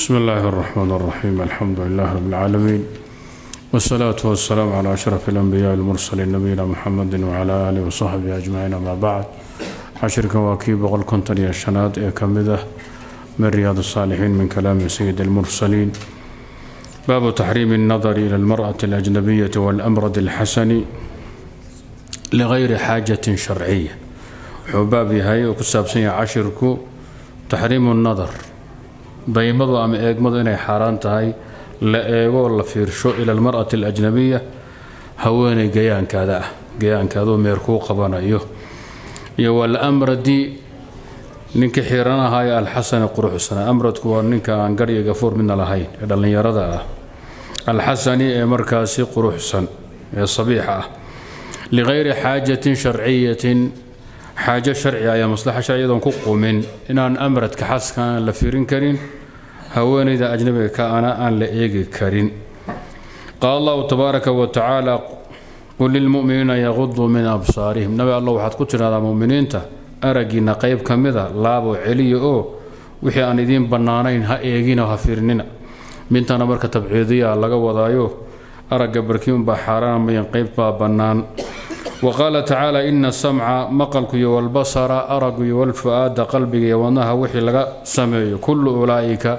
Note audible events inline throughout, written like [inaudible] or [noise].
بسم الله الرحمن الرحيم الحمد لله رب العالمين والصلاة والسلام على أشرف الأنبياء المرسلين نبينا محمد وعلى آله وصحبه أجمعين أما بعد. عشرك كواكب بغل كنت الشناد إيه كمده من رياض الصالحين من كلام سيد المرسلين. باب تحريم النظر إلى المرأة الأجنبية والأمرد الحسني لغير حاجة شرعية. حبابي هاي وكساب عشرك تحريم النظر. Daymadu ama eegmadu inay xaaraan tahay la eego la fiirsho ila almar'ati alajnabiya haweenay gayaankaada ah. Gayaankaadoo meer kuu qabanayo. Iyo walamradi ninkii xiiran ahaayo alxasani quruxsana amradku waa ninka aan garya gafuur midna lahayn ee dhallinyarada ah. Alxasani ee markaasi quruxsan ee sabiixa ah. Ligayri xaajatin sharciyatin xaajo sharci ayaa maslaxa sharciyadoon ku qumin. Inaan amradka xaska aan la fiirin karin haweenayda ajnabiga kaana aan la eegi karin. Qaala allahu tabaaraka wa tacaala qul lilmu'miniina yaquduu min absaarihim. Nabi allah waxaad ku tidhahdaa muminiinta araggiinna qayb ka mida laabo celiya oo wixii aan idiin bannaanayn ha eegina ha fiirnina mintana marka tabciidiyaa laga wadaayo aragga barkiinbaa xaaraan mayan qayb baa bannaan wa qaala tacaala ina samca maqalku iyo walbasara aragu iyo walfu-aada qalbiga iyo wadnaha wixii laga sameeyo kullu ulaa'ika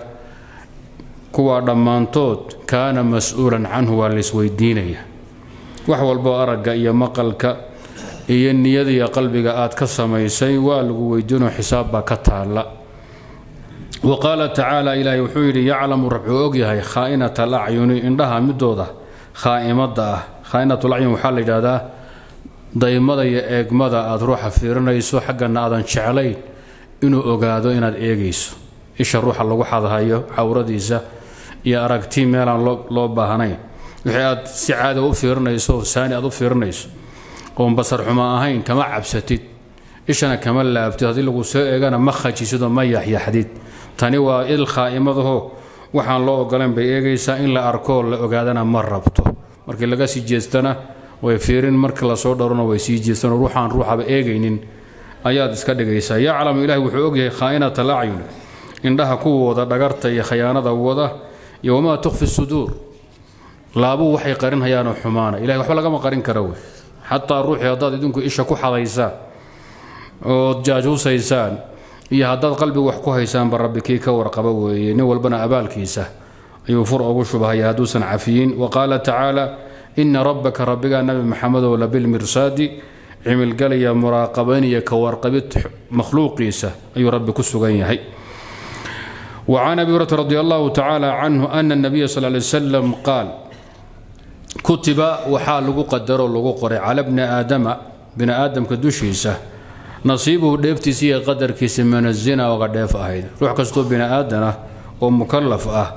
kuwaa dhammaantood kaana mas'uulan canhu waa laysweydiinaya wax walboo aragga iyo maqalka iyo niyada iyo qalbiga aad ka samaysay waa lagu weydiinoo xisaab baa ka taalla wa qaala tacaala ilaahay wuxuu yidhi yaclamu rabxuu ogyahay khaa'inata alacyuni indhaha midooda khaa'imada ah daymada iyo eegmada aad ruuxa fiirinayso xaggana aadan jeclayn inuu ogaado inaad eegayso. Isha ruuxa lagu xadhayo cawradiisa iyo aragti meelaan loo baahnayn. Wixii aad si caada u fiirinayso saani aad u fiirinayso oon basar xumo ahayn kama cabsatid. Ishana kama laabtid. Haddii lagu soo eegana ma khajisidoo ma yaxyaxdid. Tani waa il khaa'imadaho waxaan loo ogolayn bay eegaysaa in la arkoo la ogaadana ma rabto. Markii laga sii way fiirin marka la soo dharona way sii jeestaan ruuxaan ruuxaba eegaynin. Ayaad iska dhigaysaa. Yaclamu ilahi wuxuu ogyahay khaa'inata alacyun indhaha kuwa wada dhagarta iyo khayaanada wada iyo wamaa tukhfi suduur. Laabuu waxay qarinhayaanoo xumaana. Ilahay waxba lagama qarin kara wey xataa ruuxii haddaad idinku isha ku xadaysaan ood jaajuusaysaan iyo haddaad qalbiga wax ku haysaanba rabbi kii ka warqaba weeye nin walbana abaalkiisa ayuu fur ugu shubahaya hadduusan cafiyin. Wa qaala tacaala ina rabbaka rabbigaa nabi maxamedow labilmirsaadi cimilgalaya muraaqabaynaya ka warqabid makhluuqiisa ayuu rabbi ku sugan yahay. Wa can abi hurata radi allahu tacaala canhu ana nabiya sal lay wsalam qaal kutiba waxaa lagu qadaroo lagu qoray cala bni aadama bini aadamka dushiisa. Nasiibuhu dheeftiisa iyo qadarkiisa min azina oga dheef ahayd ruux kastoo bini aadan ah oo mukalaf ah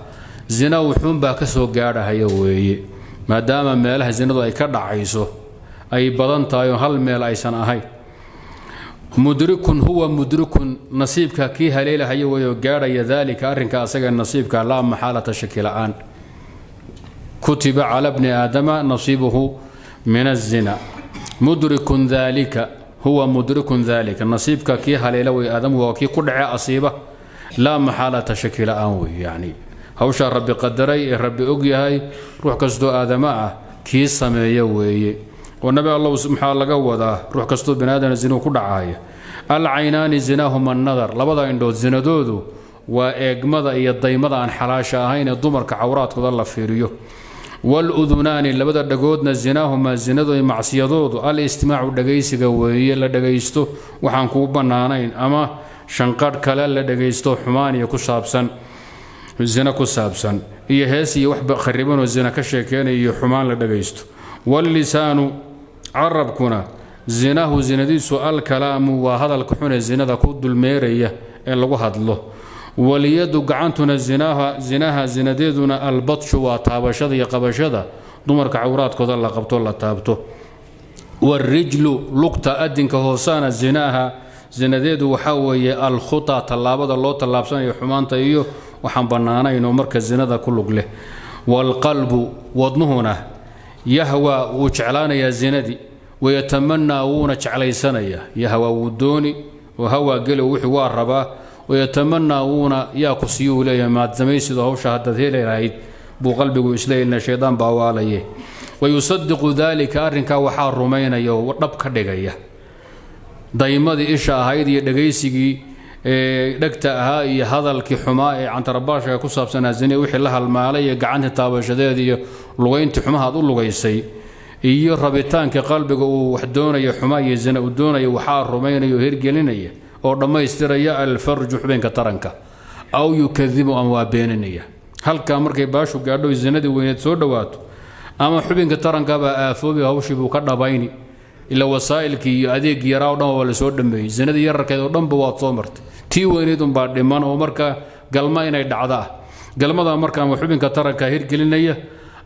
zina wuxuunbaa ka soo gaadhahaya weeye maadaama meelaha zinadu ay ka dhacayso ay badan tahay oo hal meel aysan ahayn mudrikun huwa mudrikun nasiibka kii haleelahaya weyoo gaadhaya daalika arrinka asaga nasiibka laa maxaalata shaki la'aan. Kutiba cala bni aadama nasiibuhu min azina mudrikun daalika huwa mudrikun daalika. Nasiibka kii haleela wey aadamu waa kii ku dhace asiiba. Laa maxaalata shaki la'aan wey yacni hawshaa rabbi qadaray ee rabbi ogyahay ruux kastoo aadama ah kii sameeya weeye. Oo nabi allow maxaa laga wadaa? Ruux kastoo baniaadana zinuu ku dhacaya alcaynaani zinaahuma annadar. Labada indhood zinadoodu waa eegmada iyo daymada aan xalaasha ahayn ee dumarka cawraadkooda la fiiriyo. Waludunaani labada dhagoodna zinaahuma zinadooda macsiyadoodu al istimaacu dhagaysiga weeye la dhagaysto. Waxaan kuu bannaanayn ama shanqadh kale la dhagaysto xumaaniya ku saabsan zina ku saabsan iyo hees iyo wax kharibanoo zina ka sheekeynaya iyo xumaan la dhagaysto. Wallisaanu carabkuna zinahu zinadiisu alkalaamu waa hadalka xune zinada ku dulmeeraya ee lagu hadlo. Waliyadu gacantuna zinaha zinadeeduna albadshu waa taabashada iyo qabashada dumarka cawraadkooda la qabto la taabto. Warijlu lugta adinka hoosaana zinaha zinadeedu waxaa weeye alkhuta tallaabada loo tallaabsanayo xumaanta iyo waxaan bannaanayn oo marka zinada ku lug leh. Waalqalbu wadnuhuna yahwa wuu jeclaanayaa zinadii wayatamanaa wuuna jeclaysanayaa yahwa wuu dooni oo hawaa gelo wixii waa rabaa wayatamanaa wuuna yaa ku siiyo uu leeyahay maad samaysido hawsha haddaad heli lahayd buu qalbigu isleeyna shaydaan baa waalaye wayusadiqu daalika arrinkaa waxaa rumaynaya oo dhab ka dhigaya. Daymadii isha ahayd iyo dhegaysigii dhegta ahaa iyo hadalkii xumaa ee cantarabaashka ku saabsanaa zine wixii la halmaalay iyo gacantii taabashadeed iyo lugayntii xumahaad u lugaysay iyo rabitaanka qalbiga uu wax doonaya xumaa iyo zina uu doonaya waxaa rumaynaya oo hirgelinaya oo dhammaystiraya alfarju xubeenka taranka aw yukadibu ama waa beeninaya. Halkaa markay baashu gaadho zinadii weyneed soo dhowaato ama xubinka tarankabaa aafoobi hawshii buu ka dhabayni ila wasaa'ilkii iyo adeegii yaraa o dhan waa la soo dhameeyey. Zinadii yararkeed oo dhanba waad soo martay. Tii weyneed unbaa dhiman oo marka galma inay dhacda ah galmada marka ama xubinka taranka hirgelinaya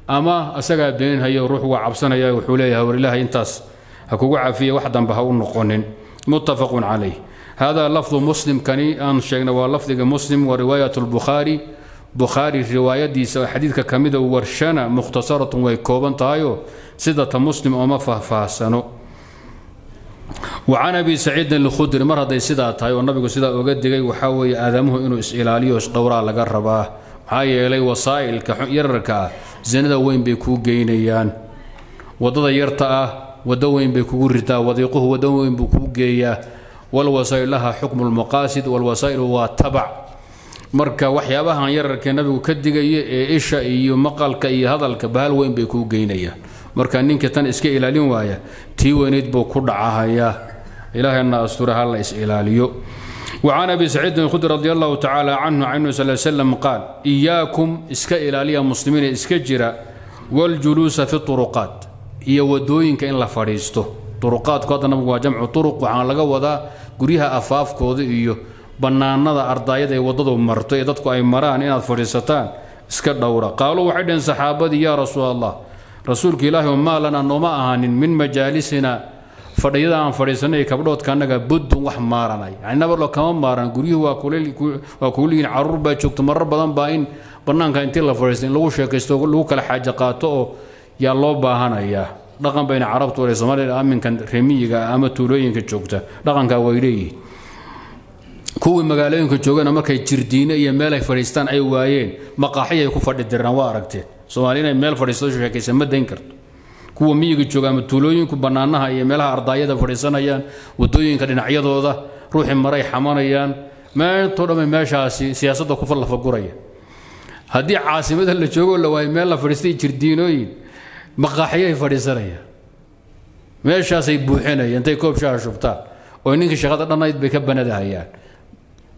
ama asagaa beeninhaya ruux waa cabsanaya wuxuu leeyahay war ilaahay intaas ha kugu cafiya wax dambe ha u noqonin. Muttafaqun calayh. Hada lafdu muslimkani aan sheegnay waa lafdiga muslim wa riwaayat lbukhaari bukhaari riwaayadiisa xadiidka ka mida warshana mukhtasaratun way kooban tahayoo sidata muslim ooma faahfaahsano wacan abi saciidin alkhudri mar hadday sidaa tahay oo nabigu sidaa oga digay waxaa aadamuhu inuu is-ilaaliyo isdhowraa laga rabaa maxaa yeelay wasaa'ilka yararka ah weyn bay kuu geynayaan waddada yarta ah waddo weyn bay kugu ritaa wadiiquhu waddo weyn buu kuu geeyaa walwasaa'il laha xukmu lmaqaasid walwasaa'ilu waa tabac marka waxyaabahan yararkee nabigu ka digaya ee isha iyo maqalka iyo hadalka bahal weyn bay kuu geynayaan marka ninka tan iska ilaalin waaya tii weynayd buu ku dhacahayaa ilaahayna astura ha la is-ilaaliyo وعن أبي سعيد الخدري رضي الله تعالى عنه عنه صلى الله عليه وسلم قال إياكم إسكا إلاليا مسلمين إسكا جرا والجلوس في الطرقات إيا ودوين كإن لا فريستو طرقات كودا نبغى جمع طرق وعن لغا ودا غريها أفاف كودا إيو banaanada ardaayada ee waddadu marto ee dadku ay maraan inaad fadhiisataan iska dhowra qaaluu waxay dhaheen saxaabadii yaa rasuul allah rasuulka ilaahi maa lana nooma ahaanin min majaalisina fadhiyada aan fadhiisanay kabdhoodka annaga buddun wax maaranay. Yani kama maaran guryuhu waa kuuliyiin carruur baa joogto marar badan baa in bannaanka intii la fadhiista in lagu sheekaysto lagu kala xaajo qaato oo yaa loo baahanayaa. Dhaqan bayna carabtu ole soomaalida aminkan remiyiga ama tuulooyinka joogta dhaqankaa way leeyihiin. Kuwii magaalooyinka joogana markay jirdiine iyo meel ay fadhiistaan ay waayeen maqaaxi ay ku fadhi diraan waa aragteen soomaali inay meel fadhiisto sheekaysa ma dayn karto. Kuwa miyiga jooga ama tuulooyinku bannaanaha iyo meelaha ardaayada fadhiisanayaan waddooyinka dhinacyadooda ruuxii maray xamanayaan meeltoo dhamma meeshaasi siyaasadda ku fallafaguraya haddii caasimada la joogo la waayo meel la fadhiistay jirdiinooyin maqaaxiyay fadhiisanayaan. Meeshaasay buuxinayaan intay koob shaha shubtaan oo ninkii shaqada dhannayd ka banadahayaan.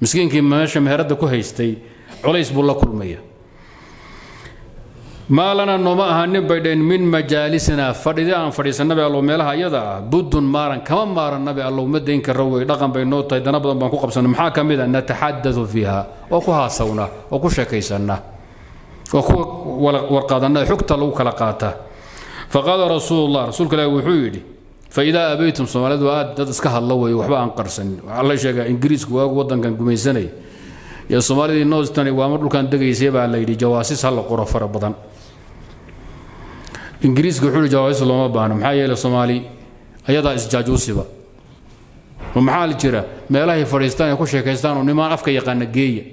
Miskiinkii meesha meheradda ku haystay culays buu la kulmaya maa lana nooma ahanin bay dhaheen min majaalisina fadhidi aan fadhiisan nabi allow meelaha iyada ah buddun maaran kama maaran nabi allow ma dayn wey dhaqan bay noo tahay. Dana badan baan ku qabsanay maxaa ka mid a nataxadadu fiiha. Oo ku haasawnaa oo ku sheekaysannaa oo ku warqaadanaa xogta lagu kala qaataa faqaala rasuulullah rasuulka ilaahi wuxuu yidhi faidaa abaytum soomaalidu aad dad iska hadla wey waxba aan qarsanin waxaa la ingiriisku waagu waddankan gumaysanay. Iyo soomaalidii noostani waama dhulkan degaysay? Baa la yidhi jawaasis ha la qoro fara badan ingiriiska wuxuu yidhi jawaasis looma baahno maxaa yeelay soomaali ayadaa isjaajuusiba oo maxaa la jira meelahay fadhiistaan ay ku sheekaystaan oo nimaan afka yaqaana geeya.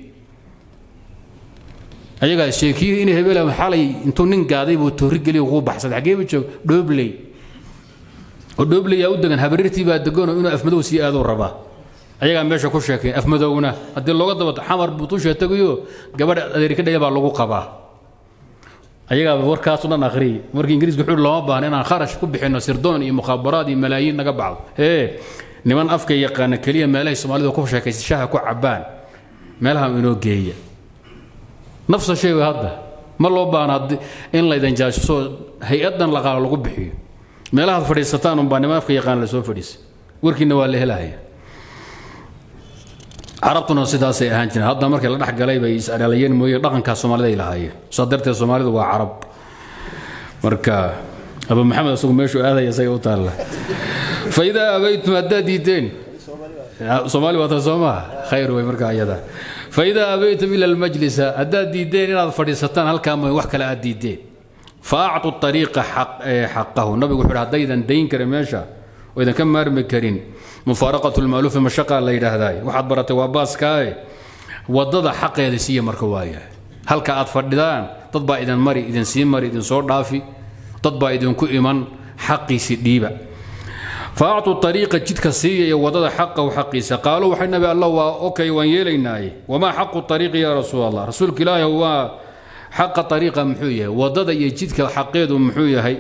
Ayagaa sheekiyii in hebela xalay intuu nin gaaday buu toori geliya kuu baxsaday xaggee buu joog? Dhoobley oo dhooblaya u degan habarirtii baa deganoo inuu afmadow sii aaduu rabaa. Ayagaa meesha ku sheekeen afmadowna haddii looga dabato xamar buu tusha tegayo gabadha adeerika dhaya baa lagu qabaa ayagaa warkaasu dhan akhriyay markii ingiriiska wuxuu looma baahna inaan kharash ku bixinno sirdoon iyo mukhaabaraad iyo malaayiin naga bacdo. Hee niman afka yaqaana keliya meelahay soomaalidu ku sheekaysa shaha ku cabbaan meelaha inoo geeya. Nafsa shay wey hadda ma loo baahna in laydan jaasuso hay'addan laqaalo lagu bixiyo. Meelahaad fadhiisataan unbaa niman afka yaqaan la soo fadhiisay warkiina waa la helaya carabtuna sidaasay ahaan jireen. Hadda markii la dhex galay bay is-adhalayeen mooye dhaqankaa soomaalida ay lahaayeen saa darteed soomaalidu waa carab marka abu maxamed isagu meeshuu aadaya isaga u taalla. Fa abaytum haddaad diideen. Soomaali waa ta soo maha khayr wey marka ayada fa abaytum ila almajlisa haddaad diideen inaad fadhiisataan halkaa mooye wax kale aad diideen. Faactu ariiqa xaqahu. Nabigu wuxuu haddaydan dayn karin meesha oo ka maarmi karin mufaaraqatu lmaaluufi mashaqa la yidhaahdaa waxaad baratay waa baaskaae waddada xaqeeda siiya marka waayahay halka aad fadhidaan dad baa idin mari idin sii mari idin soo dhaafi. Dad baa idinku iman xaqiisi dhiiba. Faactuu ariiqa jidka siiya iyo waddada xaqahu xaqiisa. Qaaluu waxay nabi allah waa okay waan yeelaynaaye wamaa xaqu ariiqi yaa rasuul allah rasuulka ilaahi waa xaqa ariiqa muxuu yahay. Wadada iyo jidka xaqeedu muxuu yahay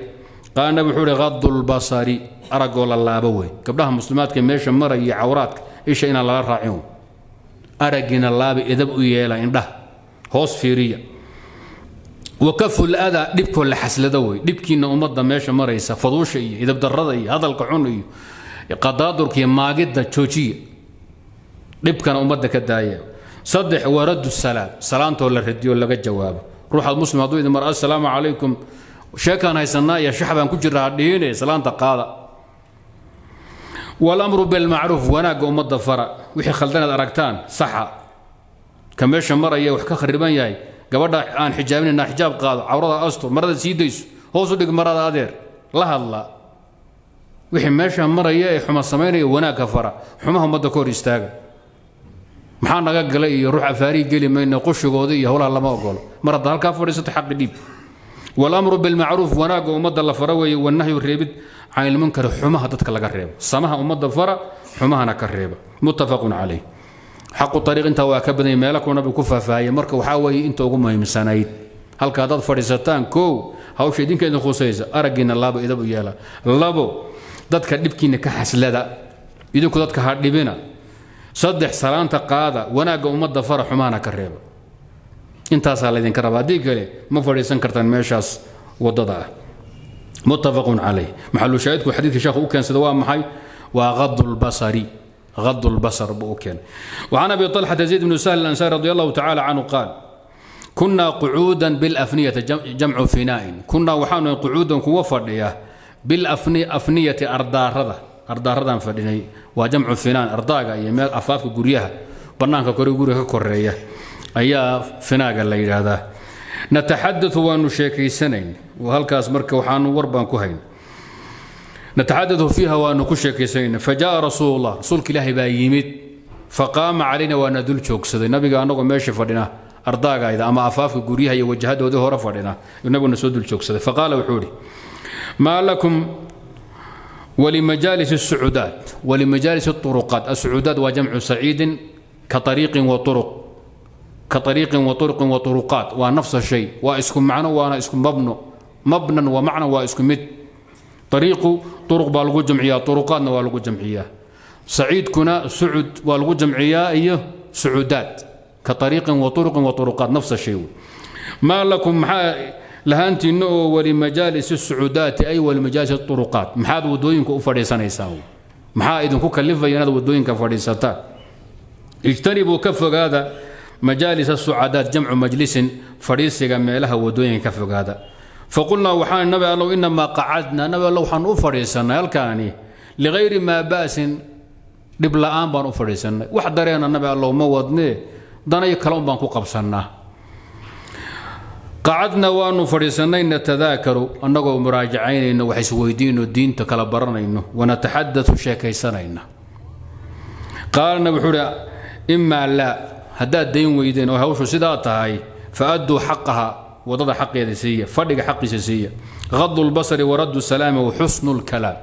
qaala nabi wuxuu ihi qadulbasari aragoo la laabo wey. Gabdhaha muslimaadka meesha maraya iyo cawraadka isha inaan lala raacin aragiina laaba edab u yeela indhaha hoos fiiriya. Wakaful adaa dhibkoo la xaslado wey. Dhibkiina ummadda meesha maraysa faduusha iyo idabdarrada iyo hadalka cun iyo qadaadurka iyo maagidda joojiya. Dhibkana ummadda ka daaya saddex waa raddu salaam. Salaantoo la radiyo laga jawaabo. Ruuxaad muslim hadduu idin mar assalaamu calaykum sheekaan haysanaa iyo shax baan ku jirra hadhiine salaanta qaada. Walamru bilmacruuf wanaagga ummadda fara. Wixii khaldanaad aragtaan saxa. Ka meesha maraya wax ka khariban yahay gabadha aan xijaabinayna xijaab qaado cawrada astur marada sii dayso hoos u dhig marada adeer. La hadla. Wixii meesha maraya ee xuma samaynaya wanaagka fara. Xumaha ummadda ka hor istaaga. Maxaa naga galay iyo ruux afaarihi geli mayna qushigooda iyo howlaha lama ogolo mar hadda halkaa fadhiisato xaqi dhiib walamru bilmacruuf wanaagga ummadda la fara weeye wanahyu reebid can xumaha dadka laga reebo samaha ummadda fara xumahana ka reeba muttafaqun calayh xaqu ariiq intaa waa ka badanya meelo kuu nabigu ku faahfaahiyay marka waxaa weeye inta ugu muhiimsanayd halka haddaad fadhiisataan kow hawsha idinka idin khusaysa araggiina laabo idab u yeela labo dadka dhibkiina ka xaslada idinku dadka ha dhibina saddex salaanta qaada wanaagga ummadda fara xumahana ka reeba intaasaa laydinka rabaa haddii kale ma fadhiisan kartaan meeshaas waddada ah muttafaqun caleyh maxalushaahidku xadiidka sheekhu u keensada waa maxay waa adulbasari ad lbasar buu u keenay wacan abi طalxata zayd bnu sahl alansari radi allahu tacala canhu qaal kunaa qucuudan bilafniyati jamcu finaa'in kunaa waxaanu qucuudan kuwa fadhiya bilafniyati ardaarada ardaaradaan fadhinay waa jamcu finaan ardaaga iyo meel afaafka guryaha bannaanka kore guriga ka koreeya فنان ارداغا يميل افاف غريها بنانك كوري غريها كوريا ايا فناغا لا يرادا نتحدث وانو شيكيسنين وهلكاس مركه وحانو وربان كوهين نتحدث فيها وأن كشكيسين فجاء رسول الله رسول الله با يمد فقام علينا وأنا ذل جوكسد النبي أنغو ماشي فدنا أرضاغا إذا أما أفاف غوريها يا وجهاد ودو هورا فدنا النبي نسود ذل جوكسد فقال وحوري ما لكم ولمجالس السعودات ولمجالس ariiqin waurqin wauruqaat waa nafsa shay waa isku macno waana isku mabno. mabnan wa macnan waa isku mid. ariiqu uruq baa lagu jamciyaa uruqaadna waa lagu jamciyaa. saciidkuna sucud waa lagu jamciyaa iyo sucudaad ka ariiqin waurqin wauruqaat nafsa shay maa lakum maxaa lahaantiinna oo walimajaalisi sucudaati ay walimajaalisi uruqaat maxaad waddooyinka u fadhiisanaysaa. maxaa idinku kalifaya inaad waddooyinka fadhiisataa ijtanibuu ka fogaada مجالس السعادات جمع مجلس فريسة ميلها ودوين هذا. فقلنا وحان نبي الله إنما قعدنا. نبي الله وحان أفريسنا. الكاني لغير ما بأس لبلا آن بان أفريسنا. وحد درينا نبي الله موضني داني كلام بان قبسنا. قعدنا وان أفريسنا إن أنه مراجعين إنه وحيس ويدين الدين تكالبرنا إنه ونتحدث شاكيسنا إنه. قال نبي حرى إما لا. هداد دين ويدين أو هوش سدات هاي فأدوا حقها وضد حق يسية فرق حق يسية غض البصر ورد السلام وحسن الكلام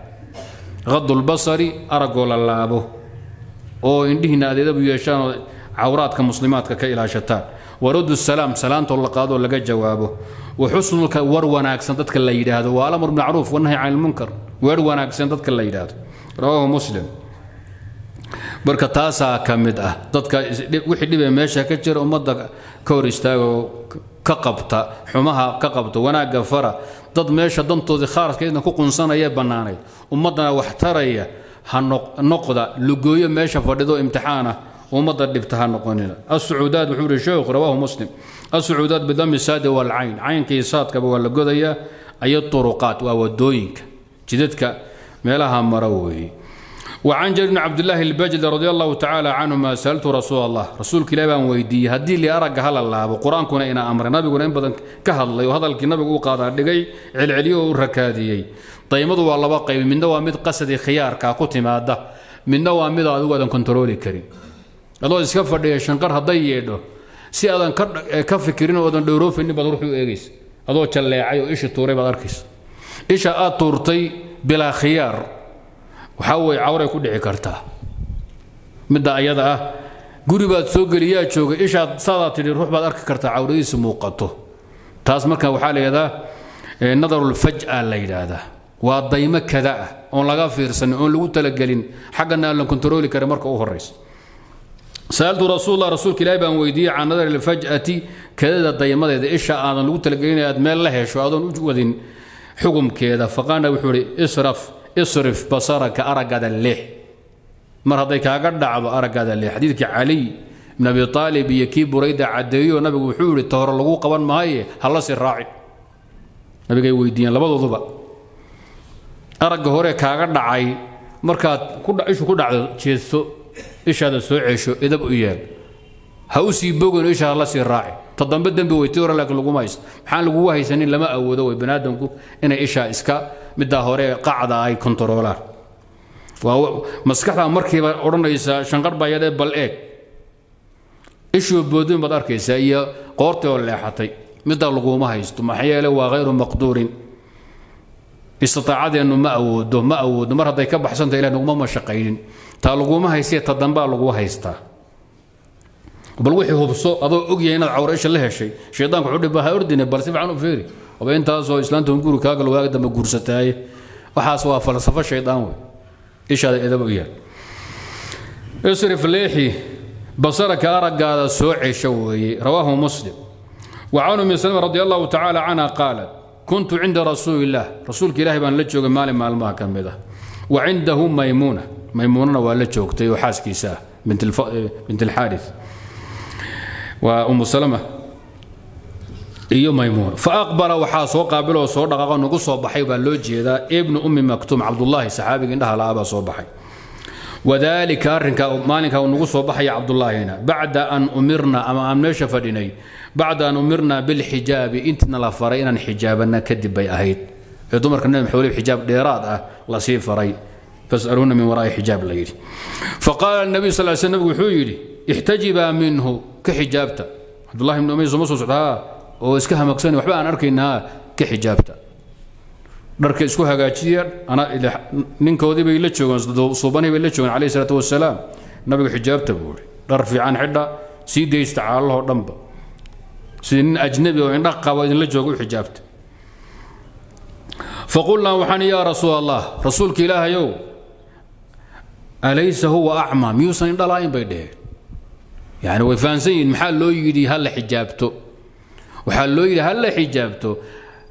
غض البصر أرجو الله أبو أو إنه هنا ذي ذبي يشان عورات كمسلمات ككيل عشتان ورد السلام سلام الله قاد ولا جوابه وحسن الك وروان أحسن تتكلم يداه وعلى مر معروف والنهي عن المنكر وروان أحسن تتكلم يداه رواه مسلم marka taasaa ka mid ah. Dadka wixii dhibee meesha ka jira ummadda ka hor istaago ka qabta xumaha ka qabta wanaagga fara dad meesha dantoodii khaaraskeedna ku qunsanaya bannaanayd ummaddana wax taraya ha noqda lugooyo meesha fadhido imtixaana ummadda dhibta ha noqonina. Asucuudaad wuxuu yihi sheekhu rawaahu muslim asucuudaad bidami saadi walcayn caynkii saadkaba waa la godayaa ayo turuqaat waa waddooyinka jidadka meelaha mara weeye وعن جابر بن عبد الله الباجلي رضي الله تعالى عنه ما سألت رسول الله. رسول إلهي ويدي. هدي لي أرق هل الله. وقرآن كنا إنا أمر. نبينا إن بدن كهل لي وهذا النبي وقاضى لقي العلي والركاديي طيمض والله باقي. من دوا مد قصد خيار كاقوتي مادة. من دوا مد أدو أدن كنترول كريم الله يسكفر فدي شنقر هدي يدو. سي أدن كفكرين وأدن دوروف إني بدروح يؤيس أدو تلاعي إيش توري بدركيس. إيش آتورتي بلا خيار. Waxaa weye cawray ku dhici kartaa midda ayada ah guri baad soo geliyaa jooga ishaad saadaa tidhi ruux baad arki kartaa cawradiisa muuqato. Taas marka waxaa la yidhahdaa nadarulfaj'a la yidhaahdaa. Waa daymo kada ah oon laga fiirsanin oon lagu talagelin xaggana aan la kontarooli karin marka u horaysa saaltu rasuullah rasuulka ilaahi baan weydiiyey can nadar ilfaj'ati kadada daymadeeda isha aadan lagu talagelin aad meel la hesho adoon u wadin xukumkeeda faqaana wuxuu ihi israf isrif basaraka aragada leex mar hadday kaaga dhacdo aragada leex xadiidkii caliy ibn abi aalib iyo kii burayda caddeeyo nabigu wuxuu yihi ta hore lagu qaban maaye hala si raacin. Nabigay weydiiyeen labadooduba. Aragga hore kaaga dhacay markaad ishu ku dhacdo jeesto ishaada soo ceesho idab u yeel ha u sii bogin isha hala raaci ta dambe dembi weytay hore laakiin laguma haysto. Maxaan lagugu haysanin lama awoodo way baniaadamku inay ishaa iska middaa hore qacda ay kontaroolaan waa maskaxda markiiba odhanaysa shanqar baa yadhee bal eeg. Ishuu boodin baad arkaysaa iyo qoortii oo leexatay. Middaa laguma haysto. Maxaa yeele waa hayru maqduurin. Istiaacadeennu ma awoodo ma awoodo. Mar hadday ka baxsanta ilah naguma mashaqaynin. Taa laguma haystee ta dambaa lagu haystaa bal wixii hubso adoo ogyahay inaad cawreysha la heshay shaydaanku wuxuu dhiba ha ordine bal si fiican u fiiri. Oba intaasoo islaantoon guri kaagal waaga dambe guursataaye. Waxaas waa falsafo shaydaan wey ishaada edabo yaal. Isrif leexi basaraka araggaada soo cesho weeye rawaahu muslim. Wa can umi salma radi allahu tacaala canha qaalat kuntu cinda rasuuli illaah rasuulka ilaahay baan la joogay maalin maalmaha ka mid ah. Wa cindahu maymuuna. Maymuunana waa la joogtay oo xaaskiisa ah bint alxaaris waa umu salma iyo maymuun. Faaqbala waxaa soo qaabiloo soo dhaqaaqo nagu soo baxay baa loo jeedaa. Ibnu ummi maktuum cabdulaahi saxaabigii indhaha la'aa soo baxay. Wadaalika arrinka maalinka nagu soo baxaya cabdulaahina bacda an umirna ama aan meesha fadhinay an umirna bilxijaabi intina la faray inaan xijaabana ahayd. Ee dumarka nabi maxamed xijaab ah la sii faray. Fasaluuna min waraa'i xijaab la yidhi. Faqaala nabiy sal l sl nabigu wuxuu yidhi ixtajibaa minhu ka xijaabta. Cabdullahi ibnu umay soma soo socdaa? Oo iska hamagsan waxba aan arkaynaa ka xijaabta. Dharka isku hagaajiya ninkoodii bay la joogeen suubanii bay la joogeen calayhi salaatu wasalaam nabigu xijaabta buu ihi dhar fiican xidha sii daysta caalalahoo dhanba. Sidii nin ajnabi oo indha qaba idinla jooga u xijaabta. Faqulnaa waxaan yaa rasuul allah rasuulka ilaahayow alaysa huwa acmaa miyuusan indha la'ayn bay dheheen yani way fahansan yihiin maxaa loo yidhi ha la xijaabto? Waxaa loo yidhi ha la xijaabto?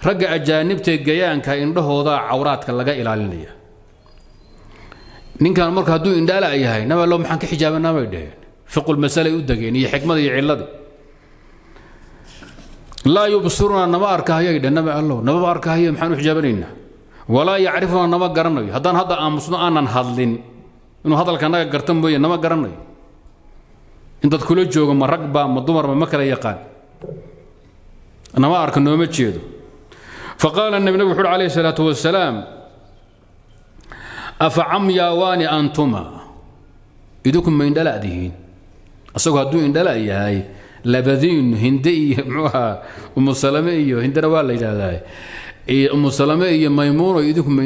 Ragga ajaanibtae gayaanka indhahooda cawraadka laga ilaalinaya. Ninkan marka hadduu indhaala yahay nabalo maxaan ka xijaabanaa bay dheheen fiqul masalay u degeen iyo xikmada iyo cilladii laa yubsiruna nama arkahayay dhe nabi allow namaba arkahaye maxaan u xijaabanaynaa? Walaa yacrifuna nama garanayo. Haddaan hadda aamusno aanan hadlin inuu hadalka naga garta mooye nama garanayo in dad kula joogo ma ragba ma dumarba ma kala yaqaan. Nama arka nooma jeedo. Faqaala nabi nabig wuxu uhi alayhi salaatu wasalaam afa antuma? Idinku ma asagoo hadduu indhala yahay labadiinu hinde iyo [laughs] muxuu ahaa umu salame iyo hindena waa la yidhaahdaa. Umu salame iyo maymuuno idinku ma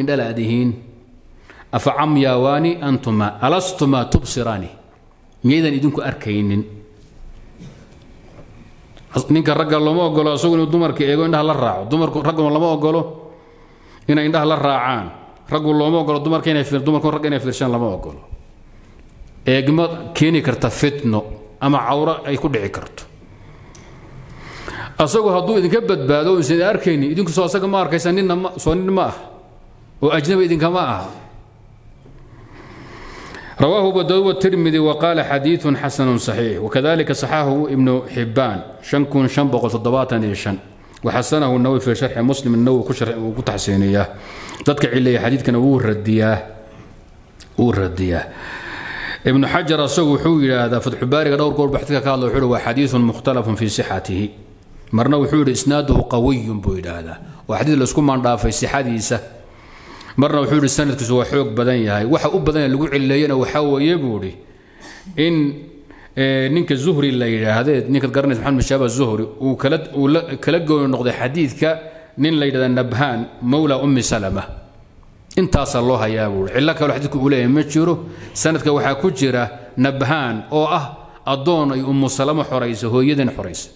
camyaawaani antuma? Alastuma tubsiraani miyaydan idinku arkaynin? Ninka ragga looma ogolo asagu inuu dumarka eego indhaha la raaco. Dumarku ragguna lama ogolo inay indhaha la raacaan. Raggu looma ogolo dumarka inay dumarku ragga inay fiirshaan lama ogolo eegma keeni karta fitno ama cawro ay ku dhici karto. Asagu hadduu idinka badbaado o isan arkaynin idinku soo asaga ma arkaysa ninna soo nin ma ah. Oo ajnabi idinkama aha rwah abu dad tirmidi wqaala xadiiu xasanu صaxiix wkadalika صaxahu ibnu xibaan waxasanahu nawwi fi sharxi muslim nawwi uu ku taxsiiniyaa dadka cileeya xadiidkana wuu radiyaa ibnu xajar asagu wuxuu yidhaahdaa fatxubaariga dhowr goor baxdka ka hadla wuxuu waa xadiiun mukhtalafun fii sixatihi. Marna wuxuu yidhi isnaaduhu qawiyun buu yidhaahdaa. Waa xadiid la isku maandhaafay sixadiisa marna wuxuu yidhi sanadkiisu waa xoog badan yahay. Waxa u badan lagu cileeyana waxaa weeye buu idhi in ninka zuhri la yidhaahdee ninkaad garanaysa maxamed mashaaba zuhri uu kala uu kala gooni noqday xadiidka nin la yidhahda nabhaan mawla ummi salama. Intaasaa loo hayaa buuri cillo kaloo xadiidku uu leeyahay ma jiro. Sanadka waxaa ku jira nabhaan oo ah addoon ay ummu salamo xoraysa hooyadan xoraysa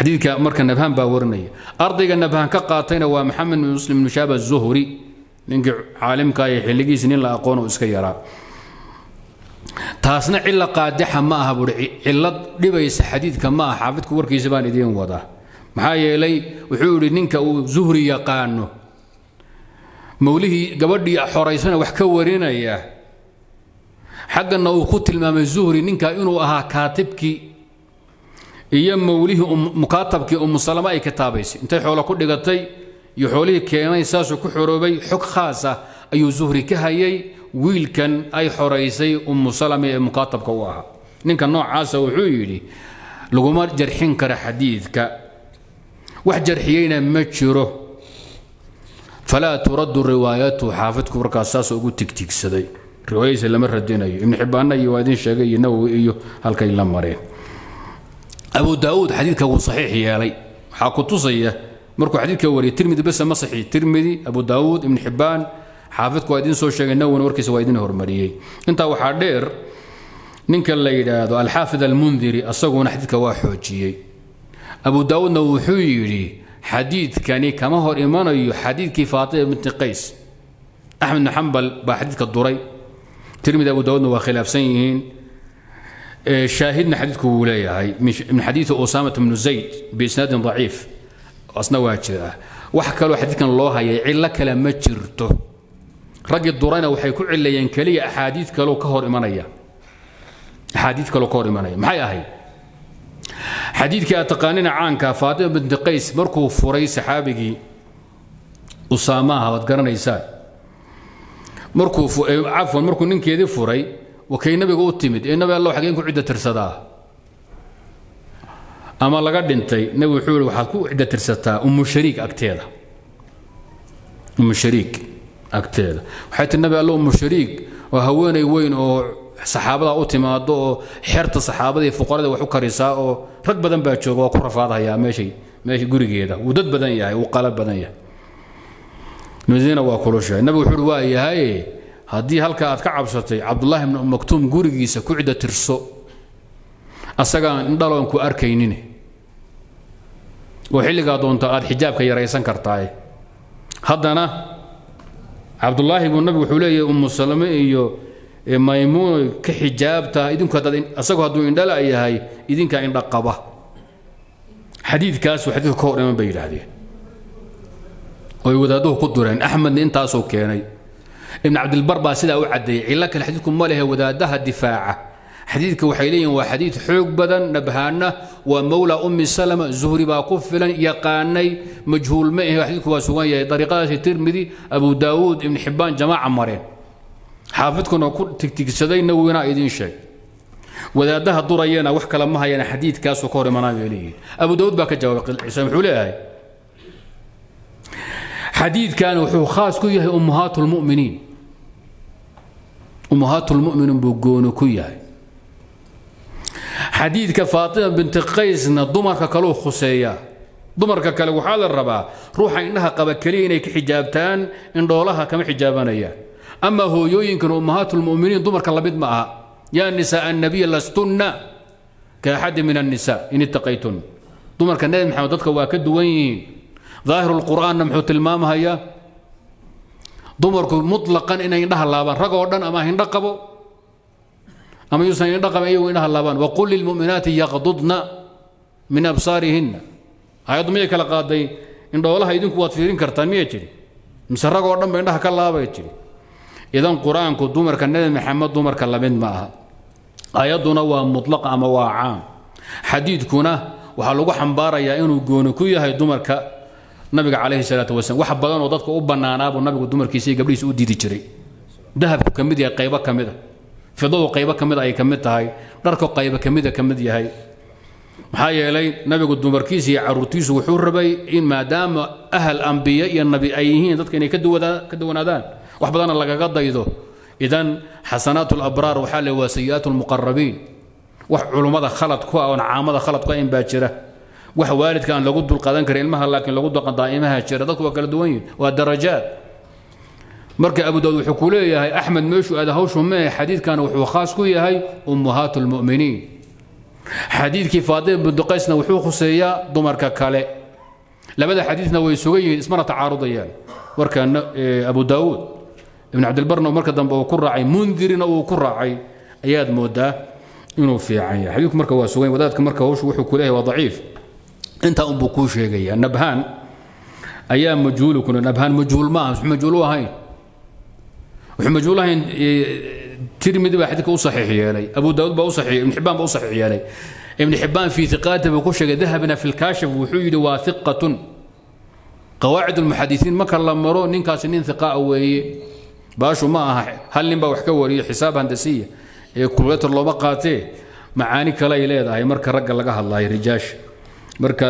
xadiidka marka nabhaan baa warinaya. Ardayga nabhaan ka qaatayna waa maxamed bin muslim ibnu shaaba zuhri ninkii caalimka iyo xilligiisi nin la aqoon oo iska yaraa. Taasna cilo qaadixa ma aha buuri cillad dhibaysa xadiidka ma aha xaafidku warkiisa baan idiin wadaa. Maxaa yeelay wuxuu yidhi ninka uu zuhri yaqaano mawlihii gabadhii xoraysana wax ka warinaya xaggana uu ku tilmaamay zuhri ninka inuu ahaa kaatibkii iyo mawlihii mukaatabkii umu salama ay kitaabaysay intay xoolo ku dhigatay iyo xoolihii keenay saasuu ku xoroobay. Xog khaas ah ayuu zuhri ka hayay wiilkan ay xoraysay umu salama ee mukaatabka u ahaa. Ninka noocaasa wuxuu yidhi laguma jarxin kara xadiidka. Wax jarxiyeyna ma jiro. Falaa turaddu riwaayatu. Xaafidku markaas saas ugu tigtigsaday. Riwaayadiisa lama radinayo. Ibnu xibbaanna iyo waa sheegay iyo nawowi iyo halkay la mareen abu daauud xadiidka wuu saxiix yeelay. Waxaa ku tusaya markuu xadiidka wariyay tirmidi bese ma saxiix. Tirmidi abu daauud ibnu xibbaan xaafidku waa idin soo sheegay nawowina warkiisa waa idin hormariyey. Intaa waxaa dheer ninka la yidhaahdo alxaafid almundiri asaguna xadiidka waa xoojiyey. Abu daauudna wuxuu yidhi xadiidkani kama hor imanayo xadiidkii faatima binti qays. Axmed bn xambal baa xadiidka duray. Tirmidi abu daauudna waa khilaafsan yihiin shaahidna xadiidku wuu leeyahay. Min xadiidi usaamata bnu zayd biisnaadin daciif asna waa jira. Wax kaloo xadiidkan loo hayay cillo kale ma jirto. Raggii durayna waxay ku cilayeen keliya axaadiid kaloo ka hor imanaya. Axaadiid kaloo ka hor imanaya. Maxay ahayd? Xadiidkii aad taqaanina caanka faatima binti qays markuu furay saxaabigii usaamaha waad garanaysaan. Markuu cafwan markuu ninkeedii furay wakay nabiga u timid ee nabi allah xageen ku cidda tirsadaa. Ama laga dhintay nabi wuxuu yihi waxaad ku cidda tirsataa ummu agteeda. Ummu agteeda. Waxay tii nabi allah ummu shariik haweenay weyn oo saxaabada u timaado oo xerta saxaabada iyo fuqarada wax u karisaa oo rag badan baa jooga waa ku rafaadhayaa meeshay meesha gurigeeda. Wuu dad badan yahay wuu qala badan yahay. Madiina waa kulushahay. Nabigu wuxuu waa yahay haddii halka aad ka cabsatay cabdullaahi ibnu maktuum gurigiisa ku cidda tirso asagaan indhaloon ku arkaynin. Oo xilligaa doonto aad xijaabka yaraysan kartaaye haddana cabdullaahi buu nabigu wuxuu leeyahay ummu salame iyo maymuuno ka xijaabta idinku asagu hadduu indhala yahay idinkaa indha qaba. Xadiidkaasuu xadiidka ka hor iman bay yidhaahdeen. Oy wadaaduhu ku dureen axmedna intaasuu keenay ibn cabdilbar baa sidaa u caddeeyey cillo kale xadiidku ma lehe wadaadaha difaaca. Xadiidka waxay leeyihiin waa xadiid xoog badan nabhaana waa mawla ummi salama zuhri baa ku filan yaqaanay majhuul ma ahe xadiidku waa sugan yahay. Dariiqadaasi tirmidi abu daawuud ibn xibbaan jamaaca mareen. Xaafidkuna ku tigtigsaday nawina idiin sheeg. Wadaadaha durayana wax kale ma hayana xadiidkaasuu ka hor imanaa bay leeyihiin abu daawuud baa ka jawaabay ciise muxuu leeyahay xadiidkan wuxuu khaas ku yahay ummahaat lmuminiin ummahaat lmuminiin buu gooni ku yahay. Xadiidka faatima binti qaysna dumarka kaleu khuseeyaa. Dumarka kale waxaa la rabaa ruuxa indhaha qaba keliya inay ka xijaabtaan indhoolaha kama xijaabanayaan ama hooyooyinkan ummahaat lmuminiin dumarka la mid ma aha. Yaa nisaa annabiya lastunna ka axadi min annisa in ittaqaytun. Dumarka nebi dadka waa ka duwan yihiin ظاهر القرآن نمحو تلمام هيا. دمركو مطلقا إن يندها اللابان رقو دن أما هندقبو أما يوسف يندقب أيو إنها اللابان وقل للمؤمنات يغضضن من أبصارهن. هاي ضميك لقادي إن دولها يدنك واتفيرين كرتان ميجري مس رقو دن بإنها كاللابا يجري. إذن قرآن دمر كان محمد دمر كاللابين معها آياتنا نوا أما وعام حديد كنا waxaa lagu xambaarayaa inuu gooni ku yahay dumarka nabiga calayhi salaatu wasalaam wax badan oo dadka u bannaanaabuu nabigu dumarkiisa iyo gabdhihiisa u diidi jiray. Dahabku ka mid yahay qaybo ka mid a. Fidadu qaybo ka mid ay ka mid tahay dharku qaybo ka mida ka mid yahay. Maxaa yeelay nabigu dumarkiisa iyo caruurtiisu wuxuu rabay in maadaama ahal ambiye iyo nabi ay yihiin dadka inay ka duwanaadaan. Wax badanna lagaga daydo. Idan xasanaat labraar waxaa le waa sayi'aat lmuqarabiin wax culummada khalad ku ah oon caamada khalad ku ah in baa jira wax waalidka aan lagu dulqaadan karin ilmaha laakiin lagu dulqan daa'imaha jira dadku waa kala duwan yihin waa darajaad marka abu daawud wuxuu ku leeyahay axmed meeshuu aada hawshu mee xadiidkan wuxuu khaas ku yahay ummahaat lmu'miniin xadiidkii faatima bintu qaysna wuxuu khuseeyaa dumarka kale labada xadiidna way sugan yihiin ismana tacaarudayaan warka abu daawuud ibn cabdilbarna marka dambe uu ku raacay mundirina uu ku raacay ayaad moodaa inuu fiican yahay xadiidku marka waa sugan wadaadka marka hawshu wuxuu ku leeyahay waa daciif intaa unbuu kuu sheegaya nabhaan ayaa majhuulu kuna nabhaan majhuul ma aha majhuul u ahayn. Wuxuu majhuul ahayn tirmidi baa xadiidka u saxiix yeelay. Abu daawud baa u ibn xibbaan baa u yeelay. Ibn xibbaan fii hiqaati buu ku sheegay dahabna fi lkaashif wuxuu yidhi waa hiqatun qawaacid almuxadisiin marka la maro ninkaasi nin hiqaa weeye. Baashu ma aha hal nin baa wax ka wariyo xisaab handasiya ee kulkuletor looma qaatee. Macaani kale ay leedahay marka ragga laga hadlayo rijaasha marka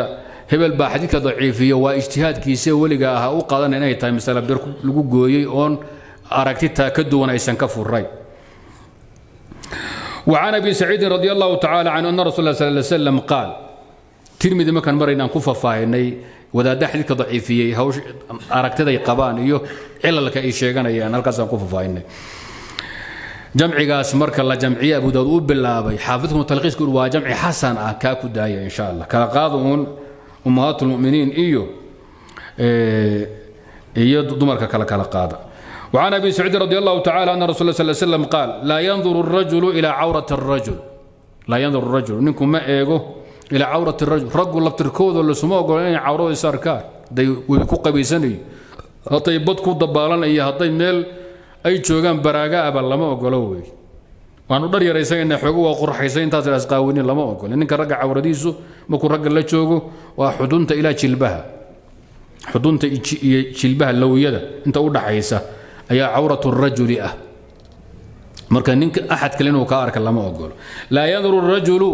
hebel baa xadiidka daciifiyo waa ijtihaadkiisa weliga ah u qaadan inay tahay masale bir lagu gooyey oon aragtitaa ka duwan aysan ka furayn وعن ابي سعيد رضي الله تعالى عنه ان رسول الله صلى الله عليه وسلم قال ترمذي ما كان مرينا كفا فاهني wadaadda xadiidka daciifiyey hawsh aragtiday qabaan iyo cilalka ay sheeganayaan halkaasaan ku fafaahinay jamcigaas marka la jamciye abu daawud u bilaabay xaafidku talqiisku waa jamci xasan ah kaa ku daaya insha allah kala qaada uun ummahaat lmuminiin iyo iyo dumarka kala kala qaada وعن ابي سعيد رضي الله تعالى ان رسول الله صلى الله عليه وسلم قال لا ينظر الرجل الى عوره الرجل لا ينظر الرجل منكم ما ايغو الى عوره الرجل رجل لبتركود ولا سمو قول ان عوره ساركان دي ويكو قبيسني هطي بدكو دبالان اي هطي ميل ay joogaan baraagaaba ah lama ogolo wey. Waanu dhar yara isagana xoogo waa qurxaysay intaas asqaawinin lama ogole ninka ragga cawradiisu markuu ragga la joogo waa xudunta ilaa jilbaha. Xudunta iyo jilbaha lawyada inta u dhaxaysa ayaa cawratu rajuli ah. Marka ninka axad kale inuu kaa arka lama ogolo. Laa yaduru rajulu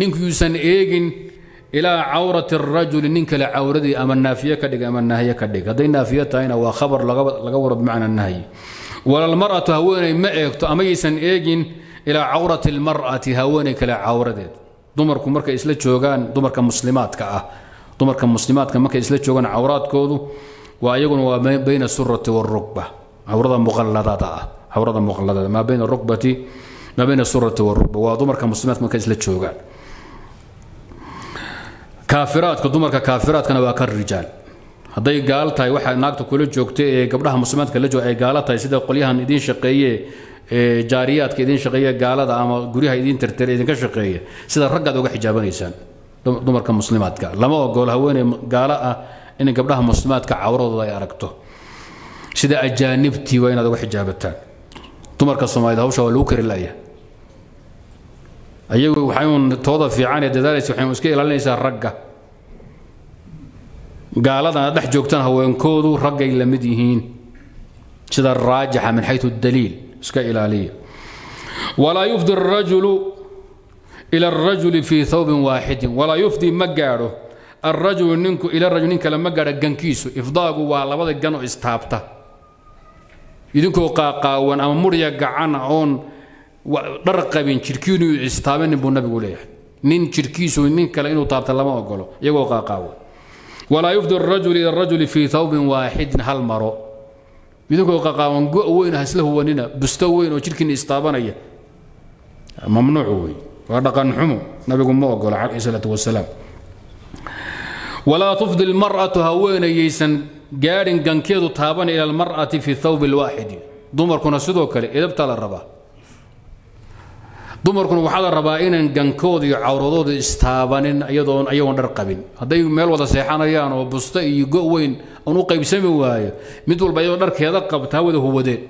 ninkuyuusan eegin ilaa cawrati arajuli nin kale cawradii ama naafiye ka dhig ama nahye ka dhig. Hadday naafiye tahayna waa khabar laga warad macna nahyi walalmar'atu haweeney ma eegto ama yaysan eegin ilaa cawrati lmar'ati haweeney kale cawradeed. Dumarku markay isla joogaan dumarka muslimaadka ah. Dumarka muslimaadka markay isla joogaan cawraadkoodu waa iyaguna waa bayna surati warukba cawrada muqalladada ah cawrada muqalladada maa bayna rukbati maa bayna surati warukba waa dumarka muslimaadka markay isla joogaan. Kaafiraadka dumarka kaafiraadkana waa ka rijaal هذي قال تاي واحد ناقته كله جوكتة إيه، قبلها مسلمات كله جو إيه، قال تاي سيدا قليها ندين شقية إيه، جاريات كيدين شقية قال هذا أما قريها يدين ترتري يدين كشقية سيدا رقد وجه حجاب الإنسان دم دمر كمسلمات كا لما قال هو إن قال إن قبلها مسلمات كعورة الله يركته سيدا أجانب تي وين هذا حجاب التان دمر كصماي ده وش هو لوكر الله يه أيه وحيون توضف في عاني دلالة وحيون مسكين لا ليس الرقة gaaladan aad dhex joogtaan haweenkoodu raggay la mid yihiin. Sida raajixa min xayu daliil iska ilaaliya. Walaa yufdi rajulu ila arajuli fii awbin waaxidin walaa yufdi ma gaadho. Arajulu ninku ila rajul nin kale ma gaadho gankiisu. Ifdaagu waa labada gan oo istaabta. Idinkoo qaaqaawan ama murya gacan oon dhar qabin jidhkiinu istaabanin buu nabigu leeyahay. Nin jidhkiisu nin kale inuu taabta lama ogolo iyagoo qaaqaawan. ولا يفضي الرجل إلى الرجل في ثوب واحد هل مرو؟ ميدكو قاقاون غو وين هسله ونينا بستو وين oo استابانيا istaabanaya mamnuuc wey waa dhaqan xumo nabigu ma ogola calayhi ولا تفضي المرأة هوين ييسن. غارين قنكيدو تابن إلى المرأة في ثوب الواحد. دمر كنا سدو كلي ابتلى الربا dumarkuna waxaa la rabaa inaan gankooda iyo cawradooda istaabanin iyadoon ayagoon dhar qabin. Hadday meel wada seexanayaan oo busto iyo go weyn oon u qaybsami waayo mid walba iyadoo dharkeeda qabta ha wada huwadeen.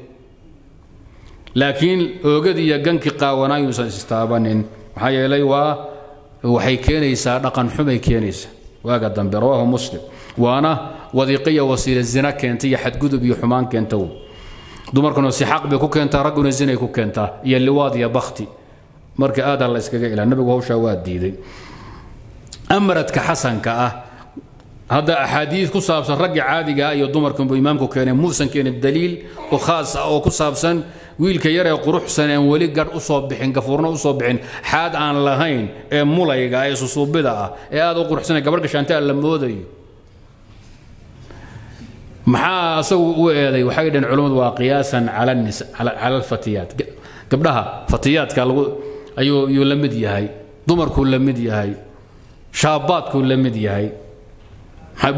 Laakiin oogad iyo ganki qaawanaayuusan istaabanin. Maxaa yeelay waa waxay keenaysaa dhaqan xumay keenaysaa. Waaga dambe rawaahu muslim. Waana wadiiqiya wasiila zina keenta iyo xadgudub iyo xumaan keenta dumarkuna si xaq bay ku keentaa ragguna zinay ku keentaa iyo liwaad iyo bakti marka aadaa la iskaga ilaa nabigu hawshaa waa diiday. Amaradka xasanka ah hadda axaadiid ku saabsan ragga caadiga ah iyo dumarkanbuu imaamku keenay muusan keenin daliil oo khaas ah oo ku saabsan wiilka yaree quruxsan aan weli gadh u soo bixin gafuurna u soo bixin xaad aan lahayn ee mulayga ee susuubida ah ee aad u quruxsana gabadh gashaantaa la moodayo. Maxaa asagu u eeday? Waxay dhaheen culammadu waa qiyaasan cala alfatiyaat. Gabdhaha fatiyaadka lagu ayuu la mid yahay. Dumarkuu la mid yahay. Shaabaadkuu la mid yahay.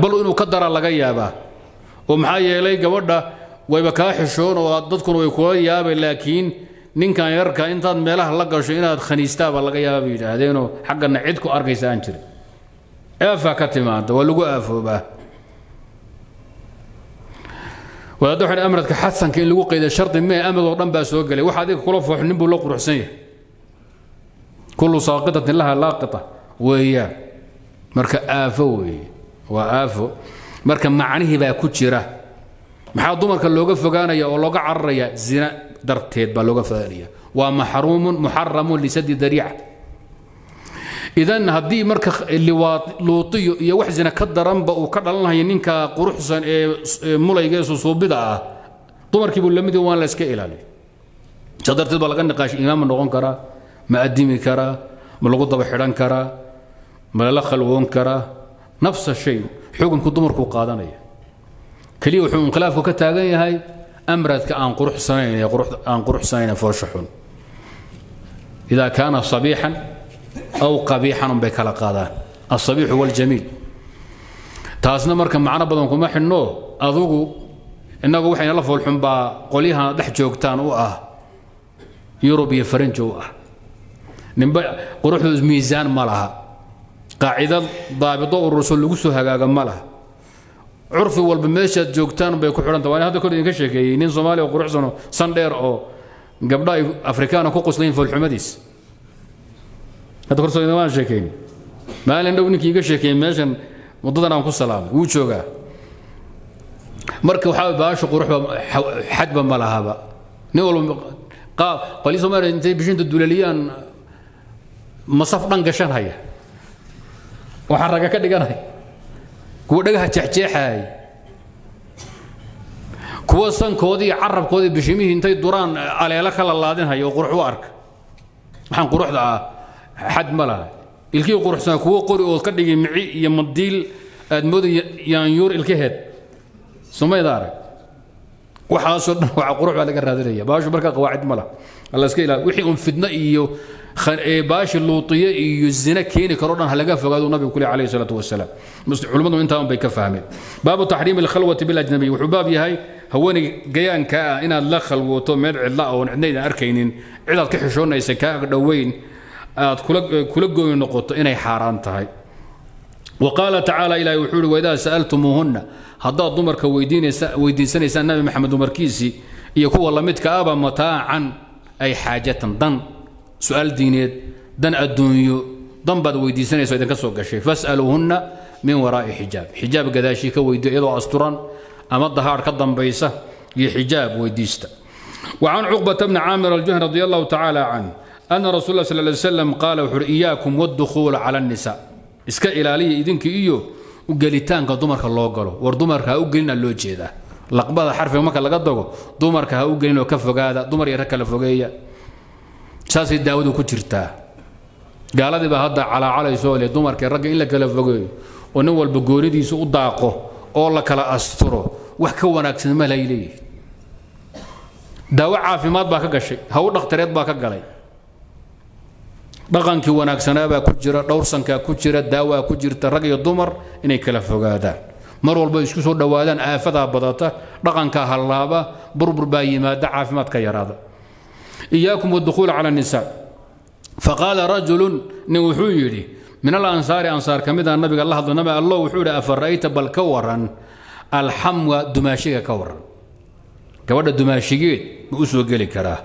Bal inuu ka dara laga yaabaa. Oo maxaa yeelay gabadha wayba kaa xishoon oo dadkuna way kula yaabay laakiin ninkan yarka intaad meelaha la gasho inaad khaniistaaba laga yaaba bay yidhaahdeenoo xaggana cid ku arkaysa aan jirin. Aafaa ka timaada waa lagu aafoobaa. Wadaadda waxay amradka xasanka in lagu qayda shardi mee amad oo dhan baa soo gelay. Waxa adiga kula foox nin buu la quruxsan yahay kullu saaqitatin laha laaqita weeyaan marka aafo weeye waa aafo. Marka macnihii baa ku jira. Maxaa dumarka looga fogaanaya oo looga cararaya? Zina darteed baa looga fogaanaya. Waa maxruumun muxaramun lisadi dariica idan haddii marka luutiyo iyo wax zina ka daranba uu ka dhalanaya ninka quruxsan ee mulayga ee susuubida ah dumarkiibuu la mid waan la iska ilaaliyo saa darteed baa laga niqaashay imaam ma noqon karaa ma adimi karaa ma lagu daba xidhan karaa ma lala khalwoon karaa nafsa shay xukunku dumarkuu qaadanaya. Keliya wuxuu inkhilaafku ka taagan yahay amradka aan quruxsanayn aan quruxsanayn foosha xun. Idaa kaana sabiixan aw qabiixan unbay kala qaadaan. Alsabiixu waljamiil. Taasna marka macno badan kuma xidhno adugu innagu waxayna la foolxun baa qolyahan dhex joogtaan u ah yurub iyo faranji u ah نبا قروح ميزان مالها. قاعدة ضابطة والرسول لقصو هكاكا مالها. عرف والبميشة جوكتان بيكو حران طوالي هذا كل ينكشك ينين صومالي وقروح صنو صندير أو قبل أفريكان وكوكوس لين في الحمديس. هذا كل صومالي ما شكين ما لأن لو انك ينكشك ينمشن مضطر عن قصه لها وشوكا مركب حاب باش وقروح حجبا مالها با. نقول قال قال لي صومالي انت بجند الدولاليان masaf dhan gashan haya raga ka dhiganaya kuwa dhagaha jeexjeexaaya kuwa sankoodii carabkoodii bishimihii intay duraan aleelo ka lalaadinhaya qurux u arka. Waxaan quruxda ah xad ma laha. Ilkii quruxsanaa kuwo qori ood ka dhigi mici iyo madiil aad mooda yaanyuur ilkaheed. Sumayda arag waxaasoo dhan waa qurux baa laga raadinaya. Baashu markaa qawaacid ma lah allaska ilaa wixii un fidno iyo baashi luuiye iyo zina keeni karo dhan halaga fogaadu nabigu kule alayh salaatu wasalaam culimmadu intaa un bay ka fahmeen baabu taxriim alkhalwati bilajnabiy wuxuu baab yahay haweeney gayaanka ah inaad la khalwoto meel cidla oon cidnaydan arkaynin. Cidaad ka xishoonaysa kaa agdhoweyn aad kula gooyi noqoto inay xaaraan tahay. Wa qaala tacaala ilahi wuxuu ihi waidaa sa'altumuuhunna كويدين ويدين سنة النبي محمد دمر كيسي يكون الله متك أبا متاعا أي حاجة دن سؤال دينيد دن الدنيا دن بعد ويدين سنة سويدين كسوق الشيء فاسألوهن من وراء حجاب حجاب قداشي كويدو إذا أسطرا أما الظهار كضم بيسة حجاب ويديست وعن عقبة بن عامر الجهن رضي الله تعالى عنه أن رسول الله صلى الله عليه وسلم قال وحر إياكم والدخول على النساء iska ilaaliya idinka iyo ugelitaanka dumarka loo galo. War dumarka ha u gelina loo jeedaa. Laqbada xarfiga marka laga dago dumarka ha u gelin oo ka fogaada dumar iyo kala fogeeya. Saasay daawadu ku jirtaa. Gaaladii baa hadda calaacalaysoo le dumarka ragga in la kala fogeeyo oo nin walba goonidiisa u daaqo oo la kala asturo wax ka wanaagsan ma lay leeyihi daawo caafimaad baa ka gashay haw dhakhtareed baa ka galay dhaqankii wanaagsanaabaa ku jira dhowrsankaa ku jira daawaa ku jirta rag iyo dumar inay kala fogaadaan. Mar walba isku soo dhowaadaan aafadaa badata dhaqankaa hallaaba burbur baa yimaada caafimaad ka yaraada. Iyaakum wadukhuula cala nisaa. Faqaala rajulun nin wuxuu yidhi min alansaari ansaar ka mid a nabiga la hadlo nabi allo wuxuu yidhi afara'ayta bal ka waran alxamwa dumaashiga ka waran. Gabadha dumaashigeed ma u soo geli karaa.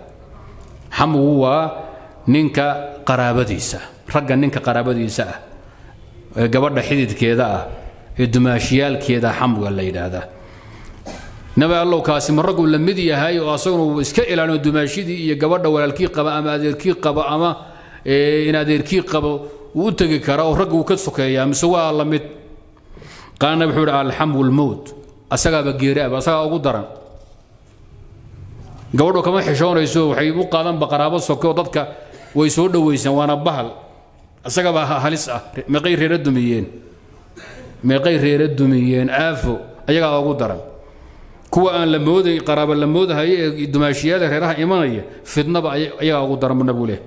Xamwu waa ninka qaraabadiisa ragga ninka qaraabadiisa ah ee gabadha xididkeeda ah ee dumaashiyaalkeeda xamga la yidhaahdaa. Nabi allow kaasi ma raggu la mid yahay oo asaguna iska ilaaliyo dumaashidii iyo gabadha walaalkii qaba ama adeerkii qaba ama in adeerkii qabo wuu u tegi karaa oo ragga wuu ka sokeeyaa mise waa la mid. Qaala nabi wuxuu alxamwu lmowt asagaaba geeraaba asagaa ugu daran. Gabadho kama xishoonayso waxay u qaadanba qaraabo soke oo dadka way soo dhowaysaan waana bahal. Isagaba halis ah. Meeqay reera dumiyeen. Meeqay reera dumiyeen aafo. Ayagaa ugu daran. Kuwa aan la mooday qaraabo la moodahayo ee dumaashiyaada reeraha imanaya fidnaba ayagaa ugu daran bu nabigu leh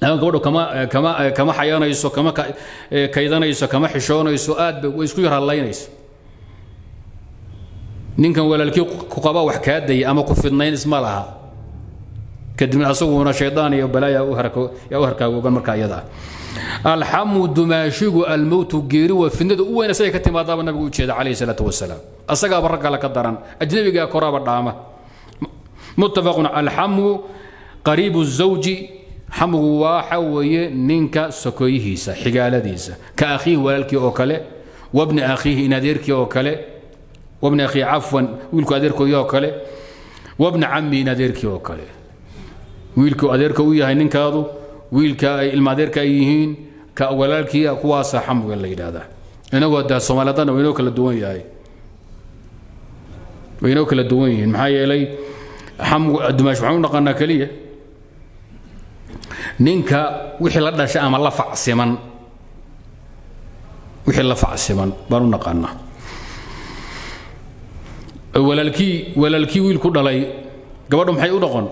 gabadho kama kama kama xayanayso kama kaydanayso kama xishoonayso aad bay way isku yar hadlaynaysa ninkan walaalkii ku qaba wax kaa daya ama ku fidnayn isma laha kadibna asaguna shaydaan iyo balaaya u harkaagogan markaa iyada. Ah alxamu dumaashigu almowtu geeri waa fidnada u weyn asagay ka timaadaaba nabigu u jeeda calayhi salaatu wasalaam. Asagaaba raggale ka daran ajnabigaa koraaba dhaama. Muttafaqun alxamu qariibu zawji xamugu waxa weeye ninka sokoyihiisa xigaaladiisa. Ka akhiihi walaalkii oo kale wabni akhiihi in adeerkii oo kale wabni akhiihi cafwan wiilku adeerkooyi oo kale wabni cammi in adeerkii oo kale wiilku adeerka u yahay ninkaadu wiilka ay ilma adeerka ay yihiin ka walaalkii kuwaasa xamuga la yidhaahdaa. Inagoo da soomaaliyadana waynoo kala duwan yahay. Waynoo kala duwan yihiin. Maxaa yeelay xamugu dumaash waxaan u dhaqanaa keliya ninka wixii la dhashay ama la facsiman wixii la facsiman baan u naqaanaa. Walaalkii walaalkii wiilku dhalay gabadhu maxay u noqon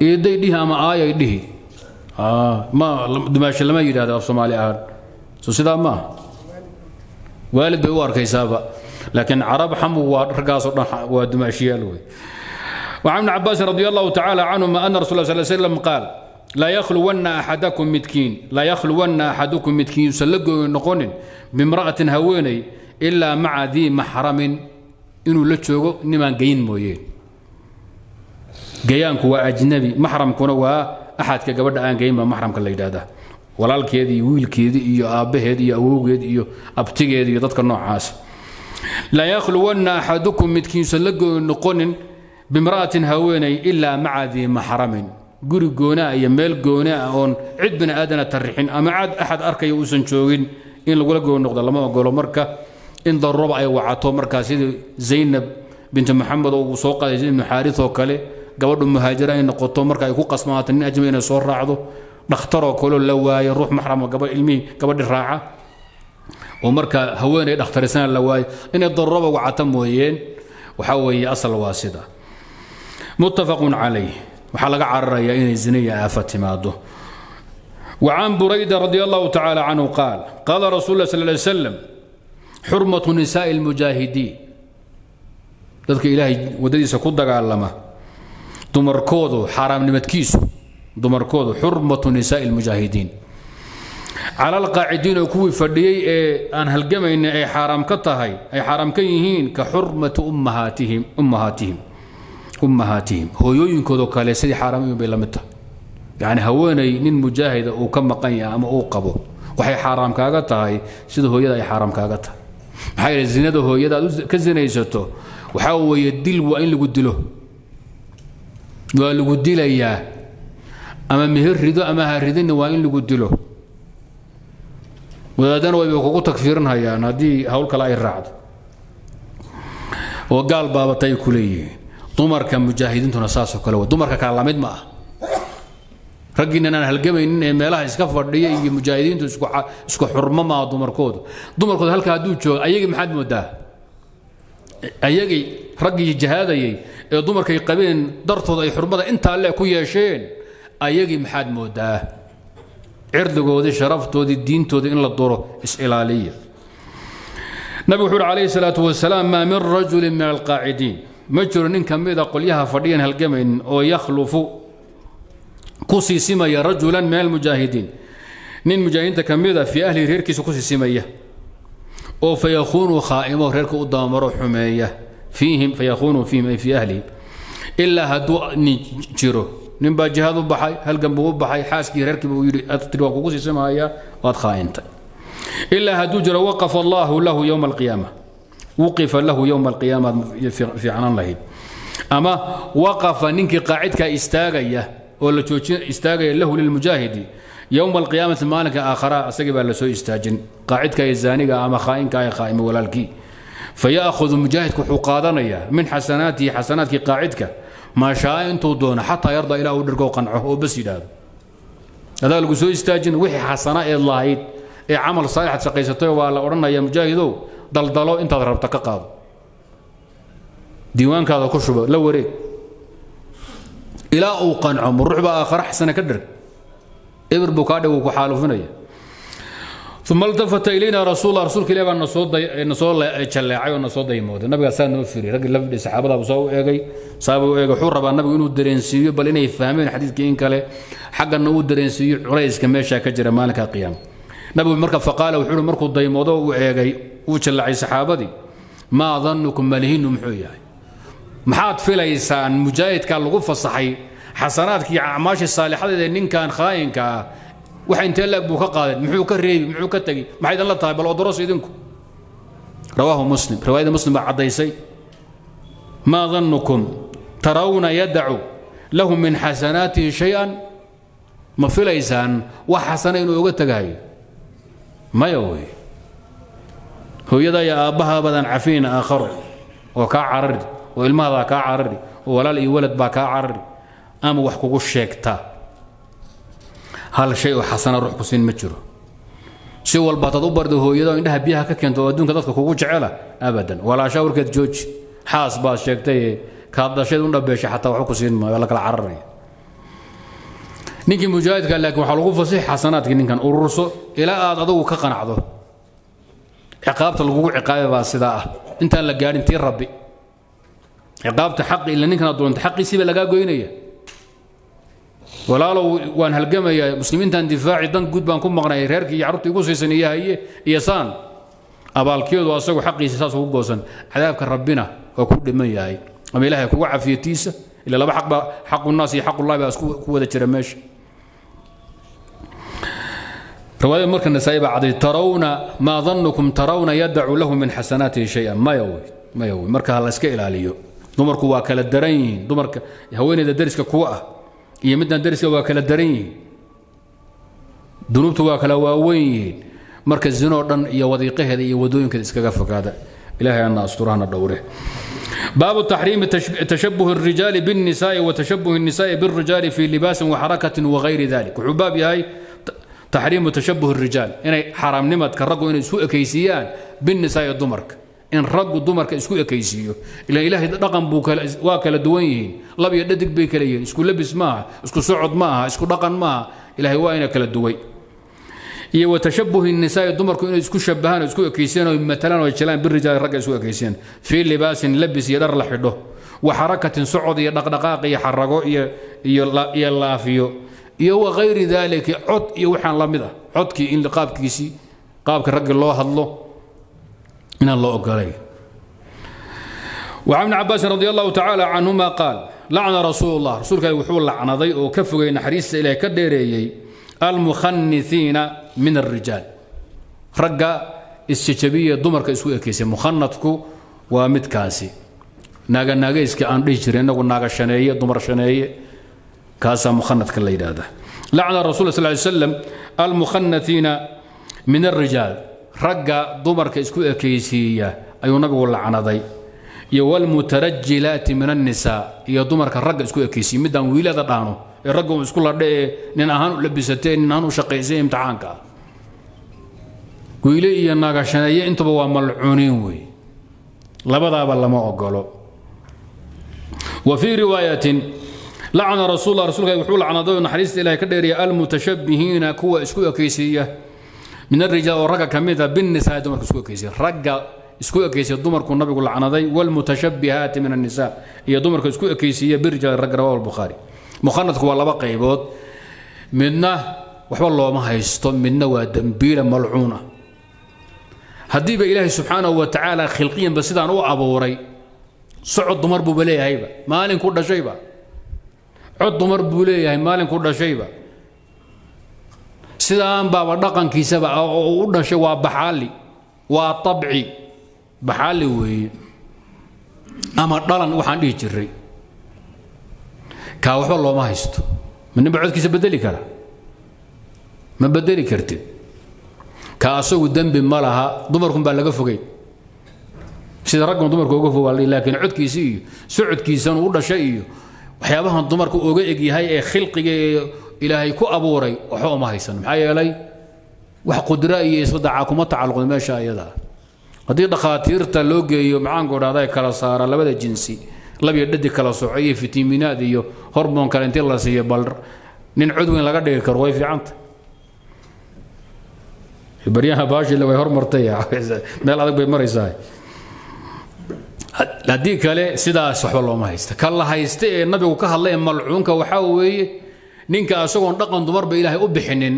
eeday dhihi ama aayay dhihi ma dumaasho lama yidhahdo af soomaali ahaan so sidaa maaha waalid bay u arkaysaaba laakiin carab xamu waa raggaasoo dhan waa dumaashiyaal wey وعن ابن عباس رضي الله تعالى عنهما أن رسول الله صلى الله عليه وسلم قال لا يخلون أحدكم متكين لا يخلون أحدكم متكين يسلقوا نقون بامرأة هويني إلا مع ذي محرم إنه لتشوغو نمان قين مويين gayaanku waa ajnabi maxramkuna waa axadka gabadha aan gayn baa maxramka la yidhaahdaa. Walaalkeeda iyo iyo aabbaheed iyo awowgeed iyo abtigeed iyo dadka noocaas. Laa yakhluwanna axadukum midkiinsan la gooni noqonin bimra'atin haweenay ilaa maca dii maxramin. Guri goonaa iyo meel goonaa oon cid bani aadana tarrixin ama cad axad arkaya uusan joogin in lagula gooni noqdo lama ogolo marka in daruuraba ay wacato markaa sidii zaynab binti maxamed oo uu soo qaadaysa ibnu xaaris oo kale gabadhu muhaajira ay noqoto marka ay ku qasmaato nin ajmi inay soo raacdo dhakhtaroo kaleo la waayo ruux maxrama gaba ilmihii gabadhi raaca oo marka haweenay dhakhtarisana la waayo inay daruuraba wacata mooyeen waxaa weeye asal waa sida متفق عليه وحال عرر إن زنية آفة تماده وعن بريدة رضي الله تعالى عنه قال قال رسول الله صلى الله عليه وسلم حرمة نساء المجاهدين ذلك إلهي وددي سكود علمه dumarkoodu xaaraamnimadkiisu dumarkoodu xurmatu nisaa lmujaahidiin cala alqaacidiin oo kuwii fadhiyey ee aan halgamayna ay xaaraam ka tahay ay xaaraam ka yihiin ka xurmati ummahaatihim ummahaatihim hooyooyinkoodo kale sidii xaaraam bay la mid tahay. Yacni haweenay nin mujaahida uu ka maqan yahay ama uu qabo waxay xaaraam kaaga tahay sida hooyada ay xaaraam kaaga tahay. Maxaa yeele zinada hooyada ka sinaysato waxaa weeye dil waa in lagu dilo waa lagu dilayaa ama meher rido ama ha ridinna waa in lagu dilo. Wadaadana wayba kugu tagfiirinhayaan haddii hawl kale ay raacdo. Oo gaal baabata ay ku leeyihiin. Dumarka mujaahidiintuna saasoo kale wey dumarka kale la mid ma ah. Raggiinan aan halgamaynin ee meelaha iska fadhiya iyo mujaahidiintu isku xurmo maaha dumarkoodu. Dumarkooda halka hadduu joogo ayagii maxaad moodaa? Ayagii raggii jihaadayay ee dumarkay qabeen dartooda ay xurmada intaa le ku yeesheen ayagii maxaad moodaa? Cirdigoodii sharaftoodii diintoodii in la duro is-ilaaliya nabigu wuxuu uhi calayhi salaatu wasalaam maa min rajulin min alqaacidiin. Ma jiro nin ka mida qolyaha fadhiyan halgamaynin oo yakhlufu ku siisimaya rajulan min almujaahidiin. Nin mujaahidiinta ka mida fii ahlihi reerkiisa ku siisimaya oo fayakuunu khaa'imo reerka u dabamaro xumeeya fiihim fayakuunu fiihim ay fii ahlihim ilaa hadduu nin jiro. Nin baa jihaad u baxay halgan buu u baxay xaaskii reerkii buu yidhi tiri waan kugu siisimaya waad khaa'intay ilaa hadduu jiro waqafa allahu lahu yowma alqiyaama wuqifa lahu yowma alqiyaama fiicnaan lahayd. Ama waqafa ninkii qaacidkaa istaagaya oo la joojin istaagaya lahu lilmujaahidi yowma alqiyaamati maalinka aakhara asagii baa la soo istaajin. Qaacidka ee zaaniga ama khaa'inka ee khaa'ima walaalkii fayaahudu mujaahidku wuxuu qaadanayaa min xasanaatihi xasanaadkii qaacidka maa shaa intuu doono xataa yarda ilaa uu dhirgo qanco oo bas yidhaahdo adaa lagu soo istaajin wixii xasana eed lahayd ee camal saalixad shaqaysatay waa la odhanaya mujaahidow daldalo intaad rabta ka qaado diiwaankaada ku shubo la wareeg ilaa uu qanco muruux uma altafata ilayna rasuul rasuulka ilahi baa nasoo jalleecay oo nasoo daymooday nabigaa saa noo firiyay raggii la fidhay saxaabadaaba soo u eegay saaba eegay wuxuu rabaa nabigu inuu dareensiiyo bal inay fahmeen xadiidkii in kale xaggana uu dareensiiyo culayska meeshaa ka jira maalinka qiyaama nabigu marka faqaala wuxuu markuu daymoodo uu eegay uu jallaacay saxaabadii maa danukum malihinu muxuu yahay maxaad filaysaan mujaahidkaa lagu fasaxay xasanaadkii acmaashii saalixadeed ee ninkan khaayinka ah waxa intee laag buu ka qaadeen muxuu ka reebi muxuu ka tegi maxay idinla tahay? Bal odoros idinku. Rawaahu muslim. Riwaayada muslim baa caddaysay. Maa danukum tarawna yadacu lahu min xasanaatihi shay-an? Ma filaysaan wax xasana inuu oga tagahayo maya hooyada iyo aabbaha badan cafiin aakharo oo kaa carari oo ilmahadaa kaa carari walaal iyo walad baa kaa carari ama wax kugu sheegta hal shay oo xasana ruux ku siin ma jiro. Si walba hataad u barda hooyada oo indhaha biyaha ka keento oo adduunka dadka kugu jecela abadan. Walaashaa warkeed jooji xaas baad sheegtaye kaad dhasheed u dhabeeshay xataa waxba ku siin maayo la kala cararaya. Ninkii mujaahidka laakiin waxaa lagu fasix xasanaadkii ninkan ururso ilaa aad adugu ka qanacdo. Ciqaabta lagugu ciqaabe baa sidaa ah. Intaan la gaadhin tii rabbi. Ciqaabta xaqi ila ninkan aad doonta lagaa goynaya walaalow waan halgamayaa muslimiintan difaaci dan guud baan ku maqnay reerkii iyo carruurta igu siisan iyo haye iyo saan. Abaalkeedu asagu xaqiisa saas ugu goosan cadaabka rabbina waa ku dhiman yahay. Ama ilaahay kuga cafiyatiisa ila laba xaq baa xaqu naas iyo xaqullahi baa ku wada jira meesha. Riwaayada marka nasaa'i baa caday tarawna maa danukum tarawna yadacu lahu min xasanaatihi shay-an. Maya wey maya wey marka ha la iska ilaaliyo. Dumarku waa kala daran yihiin dumarka haweeneyda dariska kuwa ah iyo midaan dariska waa kala daran yihiin dunuubtu waa kala waaweyn yihiin marka zinoo dhan iyo wadiiqaheeda iyo wadooyinkeeda iskaga fogaada ilahay ana asturahana dhowre baabu taxriimi tashabuh الrijaali bالnisaءi watashabuh الnisaءi bالrijaali fi libaasin waxarakatin wagayri dalik wuxuu baab yahay taxriimu tashabuh الrijaal inay xaaraamnimadka raggu inay isku ekaysiiyaan bالnisaai dumarka in raggu dumarka isku ekaysiiyo. Ilan ilaahay dhaqan buu waa kala duwan yihiin. Lab iyo dhadig bay kala yihiin. Isku labis maaha isku socod ma aha isku dhaqan maaha. Ilaahay waa ina kala duway. Iyo watashabuhi nisaai dumarku inay isku shabahaan isku ekeysiyaan oo matalaan oo jelaan birijaal ragga isku ekeysiyaan fii libaasin labis iyo dhar la xidho. Wa xarakatin socod iyo dhaqdhaqaaq iyo xarago iyo iyo iyo laafiyo. Iyo wagayri daalika cod iyo waxaan la mid ah. Codkii in qaabkiisii qaabka raggi loo hadlo inaan loo ogolay وعن ابن عباس رضي الله تعالى عنهما قال لعن رسول الله رسولك وحول لعنضي او كفغي نحريس الى كديريي المخنثين من الرجال رجا السجبيه دمرك اسو اكيسي مخنثكو ومدكاسي ناغا ناغا اسكي ان دحي جيرين نغو ناغا شنيه دمر شنيه كاسا مخنثك لا يداده لعن الرسول صلى الله عليه وسلم المخنثين من الرجال ragga dumarka isku ekaysiiya ayuu nabigu lacnaday. Iyo wlmutarajilaati min annisaa iyo dumarka ragga isku ekaysiiya. Midaan wiilada dhaano ee ragga un isku ladha ee nin ahaan u labisatee nin ahaan u shaqaysay imtixaanka. Wiile iyo naagashaneeye intuba waa malcuuniin wey labadaaba lama ogolo wa fii riwaayatin lacana rasuul rasulka wuxuu lacnaday naxariista ilahay ka dheeriya almutashabbihiina kuwa isku ekeysiiya min arijaal oo ragga ka mida binnisaa dumarka isku ekaysiya ragga isku ekaysiya dumarku nabigu lacnaday wlmutashabihaati min annisa iyo dumarka isku ekaysiiya birjaal rag rawahu lbukhaari mukhanadku waa laba qaybood. Midna waxba looma haysto midna waa dembiila malcuuna. Haddiiba ilaahay subxaanahu wa tacaala khilqiyanba sidaan u abuuray socod dumar buuba leeyahayba? Maalinku dhashayba cod dumar buu leeyahay maalinku dhashayba sidaan baaba dhaqankiisaba oo u dhashay waa baxaali waa abci baxaali weeye. Ama dhalan waxaan dhihi jiray kaa waxba looma haysto. Midnaba codkiisa bedeli kara? Ma bedeli kartid? Ka asagu dembi ma laha dumarkun baa laga fogay sida raggan dumarka uga fogaal laakiin codkiisa iyo socodkiisan u dhashay iyo waxyaabahan dumarka uga egyahay ee khilqiga ee ilaahay ku abuuray waxba uma haysan. Maxaa yeelay wax qudra iyo isbadaca kuma tacalluqda meesha ayadaa haddii dhakhaatiirta loo geeyo maxaanku dhahda kala saara labada jinsi. Labiyo dhadig kala soco iyo fitamiinaad iyo hormoon kale intii la siiyo bal. Nin cod weyn laga dhigi karo way fiicanta. Baryaha baashile way hormartay meel adag bay maraysaa. Haddii kale sidaas waxba looma haysta ka la haysta ee nabigu ka hadlay malcuunka waxaa weeye ninka isagoon dhaqan dumarba ilaahay u bixinin.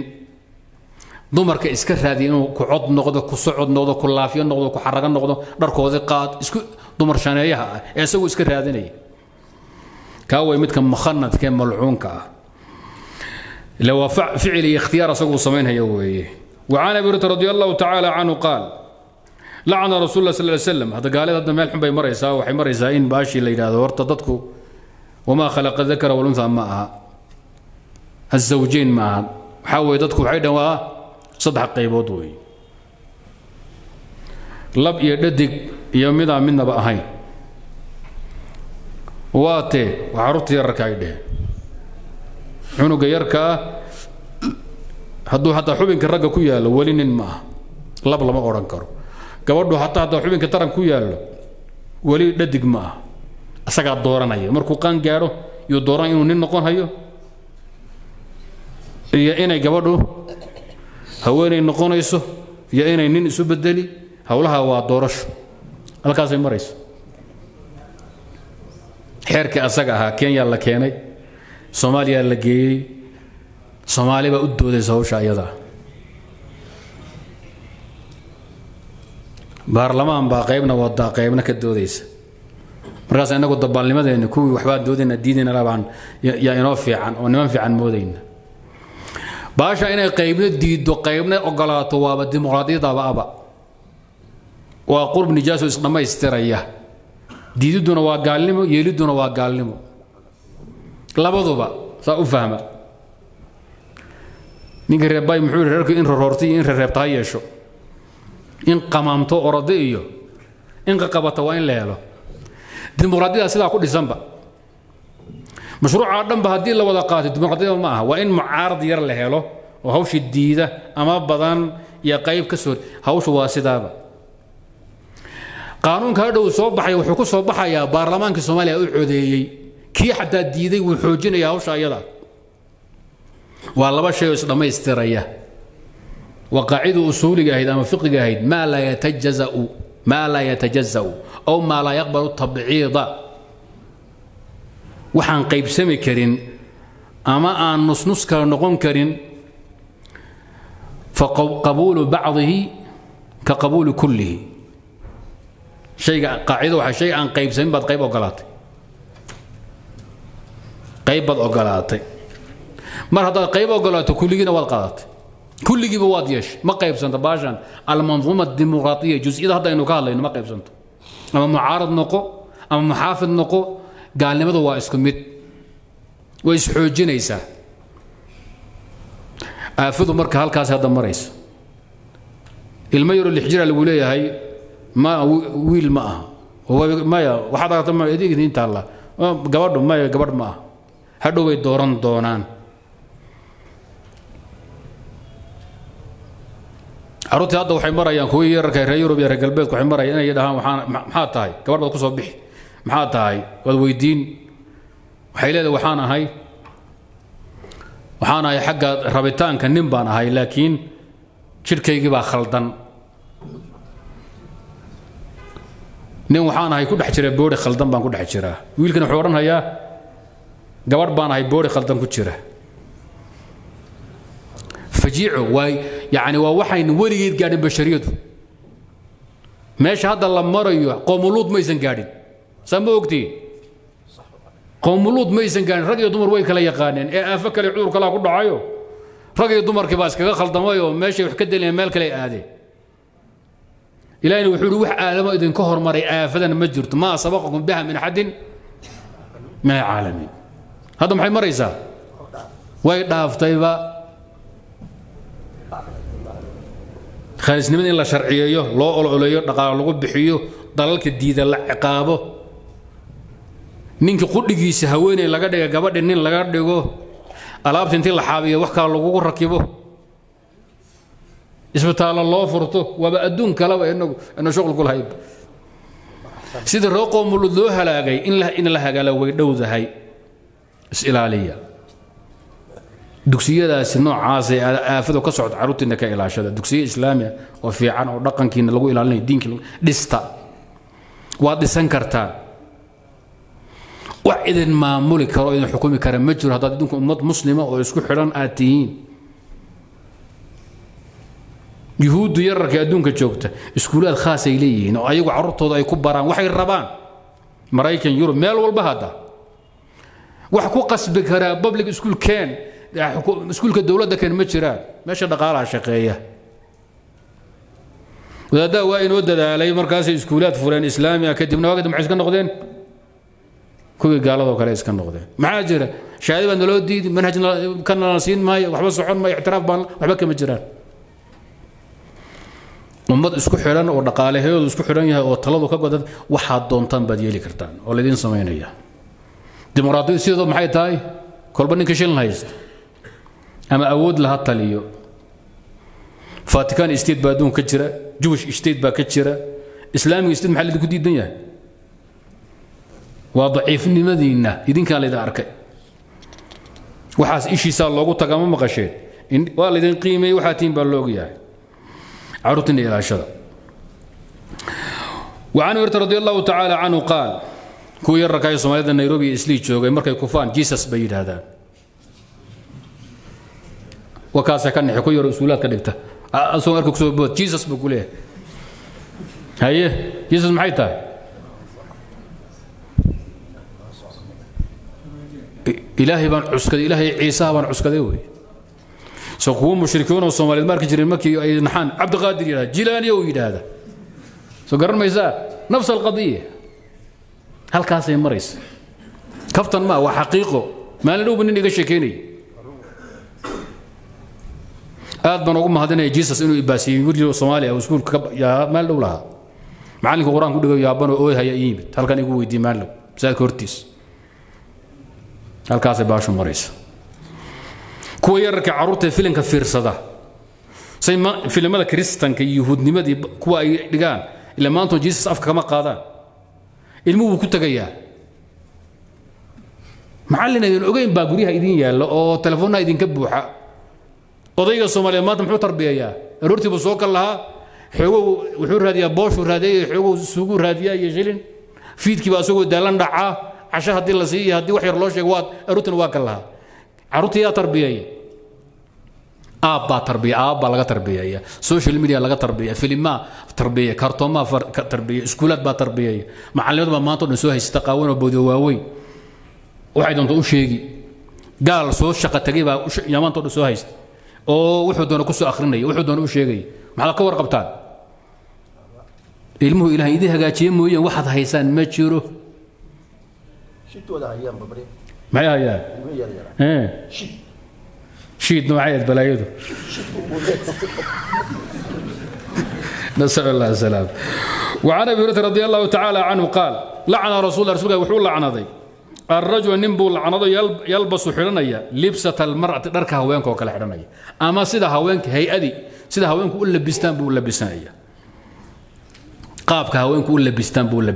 Dumarka iska raadiy inuu ku cod noqdo ku socod noqdo ku laafiyo noqdo ku xarago noqdo dharkoodii qaad isku dumar shaneeyaha ah ee isagu iska raadinaya kaa way midka makhanadkee malcuunka ah. Ila waa ficil iyo ikhtiyaar isaguu samaynhaya weeye. Wa abi hurata radi allahu tacaala canhu qaal lacna rasul lah sal ly slam hadda gaalida hadda meel xun bay maraysaa waxay maraysaa in baashii la yidhaahdo horta dadku wamaa khalaqa dakara walunha ma aha azawjayn ma aha waxaa weye dadku waxay dhan waa saddex qaybood weeye lab iyo dhadig iyo midaan midnaba ahayn waa waa carruurta yararka ay dheheen cunuga yarkaa hadduu xataa xubinka ragga ku yaallo weli nin ma aha lab lama odhan karo gabadhu hataa haddaa xubinka taran ku yaallo weli dhadig ma aha isagaa dooranaya markuu qaan gaadho yuu dooran inuu nin noqon hayo iyo inay gabadhu haweenay noqonayso iyo inay nin isu bedeli howlaha waa doorasho. Halkaasay marayso. Xeerkii asaga ahaa kenya la keenay soomaaliya la geeyey soomaali baa u doodaysa hawsha ayadaa baarlamaan baa qaybna wadaa qaybna ka doodaysa. Markaas inagu dabaalnimadeenni kuwii waxbaa doodayna diidayna labaan yaa inoo fiican oo niman fiican moodayna baasha inay qaybna diiddo qaybna ogolaato waaba dimuqraadiyadaba aba. Waa qurb nijaaso isdhammaystiraya. Diididduna waa gaalnimo yeelidduna waa gaalnimo. Labaduba saa u fahma. Ninka reebbay muxuu yidhi reerku in roroorta iyo in rereebta ha yeesho. In qamaamto orode iyo in qaqabata waa in la helo. Dimuqraadiyada sidaa ku dhisanba mashruuca dhanba haddii la wada qaatay dimuqraadiyada ma aha. Waa in mucaarad yar la helo oo hawsha diida ama badan iyo qayb ka soo hawshu waa sidaaba. Qaanuunka hadhow soo baxay wuxuu ku soo baxayaa baarlamaankii soomaaliya u codeeyey. Kii xataa diiday wuu xoojinaya hawsha ayada. Waa laba shay oo isdhammaystiraya. Waa usuuliga ahayd ama fiqiga ahayd maa laa yatajazau maa laa yatajazau aw maa laa yaqbalu tabciida waxaan qaybsami karin ama aan nusnus noqon karin faqabuulu bacdihi ka qabuuli kullihi. Shayga qaacida waxaa shay aan qaybsamin baad qayb ogolaatay. Qayb baad ogolaatay. Mar haddaad qayb ogolaato kulligiina waad qaadatay kulligiiba waad yeeshay. Ma qaybsanta baashan almanduuma dimuqraadiya jus-iyada hadda aynu ka hadlayno ma qaybsanto ama mucaarad noqo ama muxaafid noqo gaalnimadu waa isku mid. Way isxoojinaysaa aafadu marka halkaas hadda maraysa ilmo yaroo lix jira lagu leeyahay ma wiil ma aha. Maya waxaad aragta ma idiin taalla gabadhu maya gabadh ma aha. Hadhow bay dooran doonaan. Caruurtii hadda waxay marayaan kuwii yararka reer yurub iyo reer galbeedku waxay marayaan inay dhahaan waxaan maxaa tahay? Gabadh baad ku soo bixi maxaa tahay? Waad weydiin. Waxay leedahay waxaan ahay. Waxaan ahay xagga rabitaanka nin baan ahay laakiin jidhkaygii baa khaldan. Nin waxaan ahay ku dhex jira boori khaldan baan ku dhex jiraa wiilkan wuxuu odhanhayaa gabadh baan ahay boori khaldan ku jira. Fajiico waa yani waa waxaynu weligeed gaadhin bashariyadu meesha hadda la marayo qoomuluud maysan gaadhin saa ma ogtiin qoomuluud maysan gaadhin rag iyo dumar way kala yaqaaneen. Ee aafo kale cudur kalaa ku dhacayo rag iyo dumarkii baa iskaga khaldamay oo meeshay wax ka delayeen meel kale aadeen. Ilahina wuxuu ihi wax aadamo idinka hormaray aafadan ma jirto. Maa sabaqakum biha min axadin min alcaalamiin. Hadda maxay maraysaa? Way dhaaftayba. Khaanisnimada in la sharciyeeyo loo ololeeyo dhaqaalo lagu bixiyo dalalka diida la ciqaabo ninkii qudhigiisa haweeney laga dhiga gabadhi nin laga dhigo alaabta intii la xaabiyo wax kale lagugu rakibo. Isbitaallo loo furto waaba adduun kaleba inagu ina shuqul ku lahayd sida roo qoomulud loo halaagay in la hagaala way dhowdahay. Is-ilaaliya dugsiyadaasi noocaas ee aafadu ka socdo carruurtiina ka ilaashada. Dugsiyo islaamiya oo fiican oo dhaqankiina lagu ilaalinayo diinki dhista. Waad dhisan kartaan wax idin maamuli karo idin xukumi kara ma jiro haddaad idinku ummad muslima oo isku xidhan aad tihiin. Yuhuuddu yararka adduunka joogta iskuulaad khaasay leeyihiin oo ayagu carruurtooda ay ku baraan waxay rabaan maraykan yurub meel walba hadda. Wax ku qasbi karaa public school keen iskuulka dowladda keen ma jiraan. Meesha dhaqaalaha shaqeeya. Wadaaddaa waa inoo dadaalay markaasay iskuulaad fureen islaamiga kadibna waa kadib maxay iska noqdeen kuwii gaaladoo kale iska noqdeen maxaa jira? Shahaadi baa naloo diidi manhaj ka nala siin maayo waxba socon maayo ictiraaf baan waxba kama jiraan. Ummad isku xidhan oo dhaqaalaheedu isku xidhan yahay oo taladu ka godan waxaad doontaan baad yeeli kartaan oo laydin samaynaya dimuqraadiyadu sideedu maxay tahay? Kolba ninka shilin haysta. Ama awood laha taliyo vatican state baa adduunka ka jira jewish state baa ka jira islaamiga state maxaa laydinku diidan yahay waa daciifnimadiinna idinkaa laydin arkay waxaas ishiisaa loogu tagaa ma maqasheen waa laydin qiimeeyey waxaa tihin baa looga yahay caruurtina ilaashada وعن هريرة رضي الله تعالى عنه قال كو يركا سوماليدا نيروبي اسلي جوغay markay kufaan Jesus bay yiraahdaan wakaasa kan ku yaro isuulaad ka dhigta asoo markuu soo bood Jesus buu ku leeyahay haye Jesus maxay tahay Ilaahay baan cuskaday ilaahay ciisa baan cuskaday wey soo kuwa mushrikiin oo soomaaliyeed ma arki jireen markii ay naxaan cabdiqaadir yidhahda jilaani uu yidhaahda. Soo garan maysaa nafs alqadiya halkaasay maraysa. Kaftan maa waa xaqiiqo. Maalin dhowba nin iga sheekeynaya aad baan ugu mahadinaya jesus inuu ibaasiyey wiil soomaaliya oo iskuulka maalin dhow lahaa. Macallinka qur'aan ku dhigayo yaabanoo ooy haya ii yimid. Halkan igu weydiiyey maalin dhow. Masaajidka hortiis halkaasay baashu maraysa kuwa yararka carruurta filimka fiirsada say filimada kiristanka iyo yuhuudnimadii kuwa ay dhigaan ila maantoon jesus afka kama qaadaan. Ilmuhu wuu ku tegayaa macallin aydan ogeyn baa guryaha idin yaalla oo telefoonnaha idinka buuxa. Odayga soomaaliyeed maanta muxuu tarbiyayaa? Aroortii buu soo kal lahaa. Xoogow wuxuu raadiyaa booshuu raadiyay xoogow suuguu raadiyaa iyo shilin. Fiidkiiba asagoo daalan dhacaa casho haddii la siiyo haddii wax yar loo sheego waa aroortina waa kal lahaa. Carruurta yaa tarbiyeeya aab baa tarbiya aab baa laga tarbiyeeya social media laga tarbiya filimaa tarbiya kartoomaa tarbiya iskuulaad baa tarbiyeeya macallimadu baa maanta o dhan soo haysata qaawan oo bowdo waaweyn waxay doonto u sheegi. Gaal soo shaqa tegay baa maanta o dhan soo haysta oo wuxuu doona ku soo akhrinaya wuxuu doona u sheegaya maxaad ka warqabtaan? Ilmuhu ilahay idin hagaajiye mooyeen waxaad haysaan ma jiro maxay hayaan شيد نوعية بلايده نسأل الله السلامة وعن أبي هريرة رضي الله تعالى عنه قال لعن رسول الله رسول الله وحول لعنضي الرجل ننبو لعنضي يلبس حرنيا لبسة المرأة درك هوينك وكلا حرنيا أما سيدا هوينك هيئدي سيدا هوينك أولا بستان بولا بستانية قابك هوينك أولا بستان بولا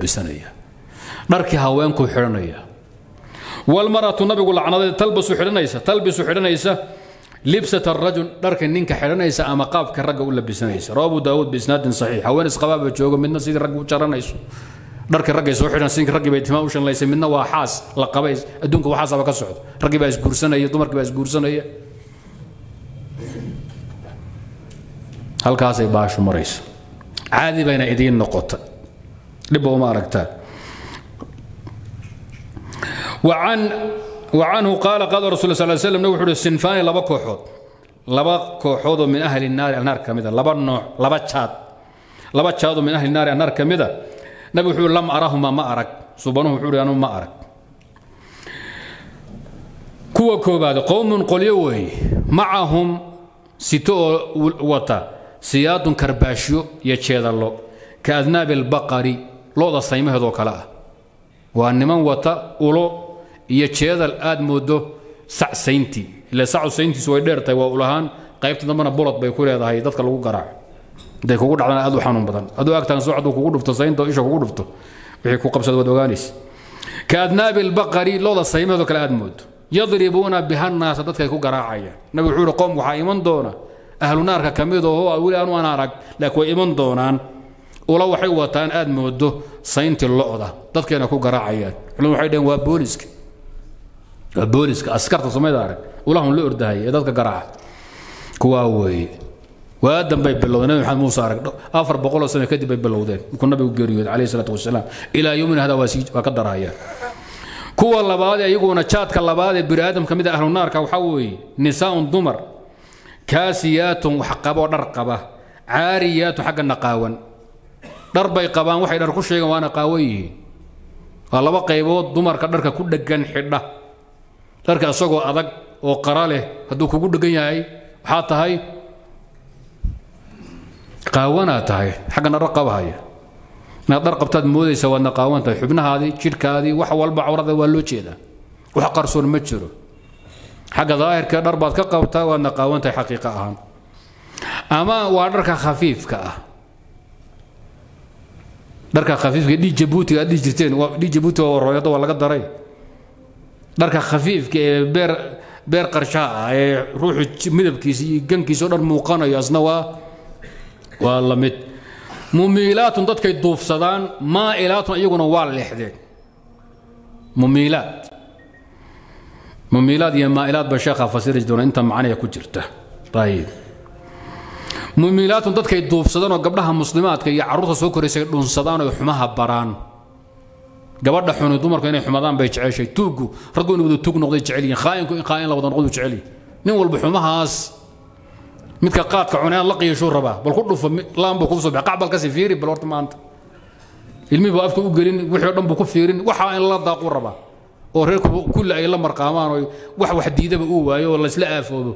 wlmaratu nabigu lacnaday talbasu idhanaysa talbisu xidhanaysa libsat rajul dharka ninka xidhanaysa ama qaabka ragga u labisanaysa. Rawa abu daawuud biisnaadin saxiix. Haween isqabaaba joogo midna sidii ragga u jaranayso. Dharka raggay soo xidhan sidii raggii bay timaa u shanlaysa midna waa xaas la qabay adduunka waxaasaba ka socdo. Raggii baa isguursanaya dumarkii baa isguursanaya. Halkaasay baashu maraysa caadi bayna idiin noqota. Dhibba uma aragtaa canhu qaala qaala rasul sal sl nabg wuxu uhi sinfaani laba kooxood laba kooxoodoo min ahli naari annaar ka mida laba nooc laba jaad laba jaadoo min ahli naari annaar ka mida. Nabig wuxuu lam arahuma ma arag. Subanuhu wuxuu uhi anu ma arag. Kuwa koobaad qowmun qolyo weeye macahum sito oo wata siyaadun karbaashyo iyo jeedallo ka adnaabi albaqari looda saymaheedoo kale ah iyo jeedal aad moodo sac sayntii ila sacu sayntiisu way dheertahay waa ulahaan qaybta dambena bulad bay ku leedahay dadka lagu garaaco intay kugu dhacdana aad u xanuun badan. Aduu agtaan soo hadduu kugu dhufto saynta isha kugu dhufto wixii ku qabsada waad ogaanaysa. Ka adnaabi albaqari looda saymaheedoo kale aad moodo yadribuuna bihannaasa dadkay ku garaacayaan. Nabi wuxuu yihi qoom waxaa iman doona. Ahlu naarka ka mid oo weli anu aan arag laakiin way iman doonaan. Ula waxay wataan aad moodo saynti lo'da dadkeena ku garaacayaan. Culimadu waxay dhaheen waa booliska booliska askarta somayda arag ulahun la ordahay ee dadka garaaca. Kuwaa weeye waadan bay bilowdeen. Nabi maxamed muuse arag afar boqoloo sano kadib bay bilowdeen. Markuu nabigu geeriyooday calayhi salaatu wasalaam ilaa yowmina hada waa sii waa ka darayaan kuwa labaad ee iyaguna jaadka labaad ee bini aadam mid ah ahlu naarka waxaa weeye nisaaun dumar kaasiyaatun wax qaboo dhar qaba caariyaatun xagga naqaawan. Dhar bay qabaan waxay dhar ku sheegeen waana qaawan yihiin. Waa laba qaybood dumarka dharka ku dheggan xidha dharka isagoo adag oo qara leh hadduu kugu dheggan yahay waxaa tahay qaawanaa tahay xaggana dhar qabahaya inaad dhar qabtaad moodaysa waadna qaawan tahay. Xubnahaadii jidhkaadii wax walba cawrada waa loo jeedaa. Wax qarsoon ma jiro. Xagga daahirka dhar baad ka qabtaa waadna qaawan tahay xaqiiqa ahaan. Ama waa dharka khafiifka ah. Dharka khafiifka dhii jabuutiga aad dhihi jirteen dhii jabuuti waa warooyada waa laga daray dharka khafiifka ee beer beer qarshaha ah ee ruuxu midabkiisa iyo gankiisa oo dhan muuqanayo asna waa waa la mid. Mumiilaatun dadkay duufsadaan maa'ilaatun iyaguna waa leexdeen. Mumiilaat. Mumiilaad iyo maa'ilaad ba sheekha fasiri doona inta macnaya ku jirta. Ayib mumiilaatun dadkay duufsadaan oo gabdhaha muslimaadka iyo carruurta soo koraysay dhunsadaan oo xumaha baraan gabadha xuni dumarku inay xumadaan bay jeceshay tuuggu raggu inuu wada tuug noqday jecel yihiin khaa'inku in khaa'in la wada noqdu jecel yihiin nin walba xumahaas midka qaadka cunaan la qiishuu rabaa. Bal ku dhufo laanbuu kuu soo baxa qacbal kasi fiiri bal horta maanta. Ilmihii buu afka u gelin wixii o dhan buu ku fiirin. Waxa in la daaquu rabaa. Oo reerku kulli ay la marqaamaan oo wax wax diidaba uu waayo oo laysla aafoobo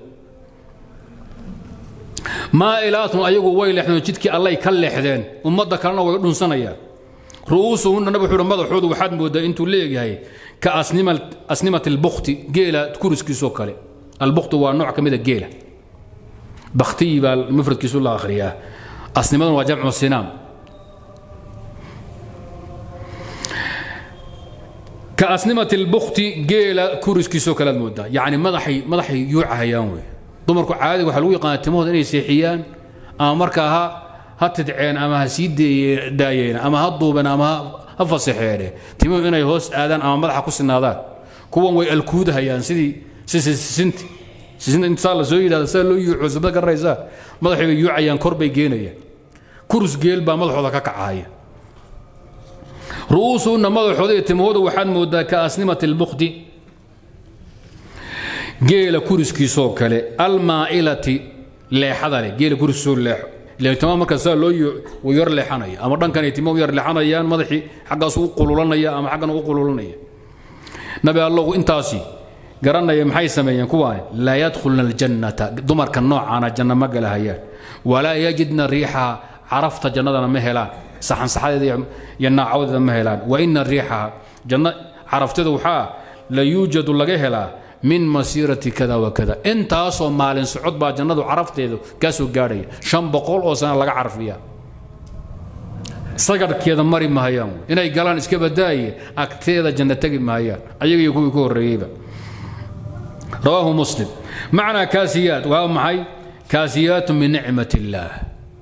maa'ilaatun ayagu way leexdeen jidkii allay ka leexdeen. Ummadda kalena way dhunsanayaan ru'uusuhunna nabi wuxuu madaxoodu waxaad moodaa intuu leeyahay ka asnimati albukti geela kuriskiisoo kale. Albukti waa nooc ka mida geela. Baktiyi baa mufradkiisu la akhriyaa. Asnimadan waa jamcu sinaam. Ka asnimati albukti geela kuriskiisoo kale moodaa. Yacni madaxay madaxay yuucahayaan wey. Dumarku caadiga waxaa lagu yaqaana timahooda inay seexiyaan ama markaa ha ha tidceen ama ha sii daayeen ama ha duubeen ama ha fasaxeene timuhu inay hoos aadaan ama madaxa ku sinaadaan. Kuwan way alkuudahayaan sidii sisinti sisinta intaa la soo yidhahda saa loo yuuco sabada garanaysaa madaxay yuucayaan kor bay geenayaan. Kurus geel baa madaxooda ka kacaya ru'uusuhunna madaxooda iyo timahooda waxaad moodaa ka asnimati albukti geela kuriskiisoo kale almaa'ilati leexada leh geela kuriskiisoo leexo leetama marka saa loo wuu yar leexanaya. Ama dhankan ay timo yar leexanayaan madaxii xaggaas u qululanaya ama xaggan u qululanaya nabi allahu intaasi garanaya maxay sameeyeen? Kuwaani laa yadkhulna aljannata. Dumarka noocaana janna ma galahayaan walaa yajidna riixaha carafta jannadana ma helaan. Saxansaxadeeda iyo naacawadeeda ma helaan. Wa ina riixaha janno carafteeda waxaa la yuujadu laga helaa min masiirati kada wa intaasoo maalin socod baa jannadu carafteedu kaa soo gaadhaya. Shan boqol oo sana laga carfiya sagarhkeeda mari mahayaan inay galaan iska badaaye agteeda janno tegi mahayaan. Ayaga iyo kuwii ku horreeyeyba rawaahu muslim. Macnaa kaasiyaat waa maxay? Kaasiyaatu min nicmat illaah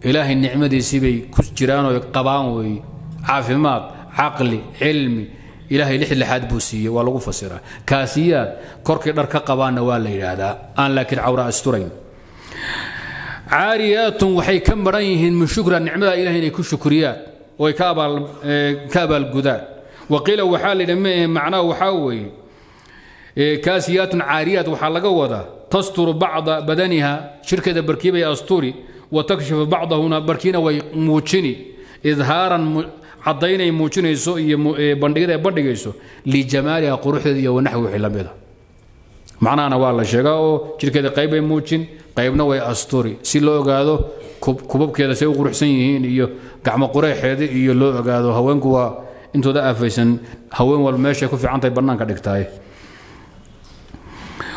ilaahay nicmadiisii bay ku jiraan oo qabaan weeye caafimaad caqli cilmi ilaahay lix lixaad buu siiyey waa lagu fasiraa kaasiyaad korkii dhar ka qabaanna waa la yidhaahdaa. Aan laakiin cawra asturayn. Caariyaatun waxay ka maran yihiin min nicmada ilahay inay ku shukriyaan oo ay ka abaalgudaan waqiila waxaa la yidhi mee macnaha waxaa weeye. Kaasiyaatun caariyaat waxaa laga wadaa tasturu bacda badaniha shirkeeda barkii bay asturi wa takshifu bacdahuna barkiina way muujini idhaaran caddaynay muujinayso iyo bandhigida ay bandhigayso lijamaaliha quruxdeeda iyo wanaxwi wixii la mida. Macnahana waa la sheegaa oo jirkeeda qaybbay muujin qaybna way asturi si loo ogaado kubabkeeda say u quruxsan yihiin iyo gacmo qureexeeda iyo loo ogaado haweenku waa intooda aafaysan haween walba meeshay ku fiicantahay bannaanka dhigtaay.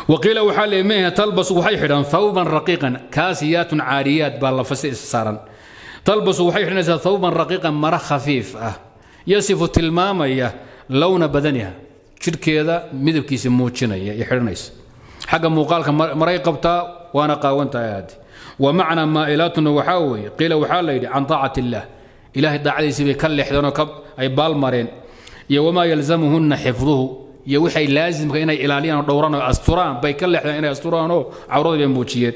Waqiila waxaa le mehe talbasu waxay xidhan thawban raqiiqan kaasiyaatun caariyaat baa la fasi saaran talbasu waxay xidhanaysaa thawban raqiiqan mara khafiif ah yasifu tilmaamaya lowna badaniha jidhkeeda midabkiisa muujinaya iyo xidhanaysa. Xagga muuqaalka maray qabtaa waana qaawantahay aadi wa macna maa'ilaatuna waxaa weeye qiila waxaa la yidhi can illaah ilaahay daacadiisii bay ka leexdeenoo ay baalmareen iyo wamaa yalzamuhunna xifduhu. Iyo waxay laasimka inay ilaaliyaan oo dhowraan oo asturaan bay ka leexdeen inay asturaan oo cawradii bay muujiyeen.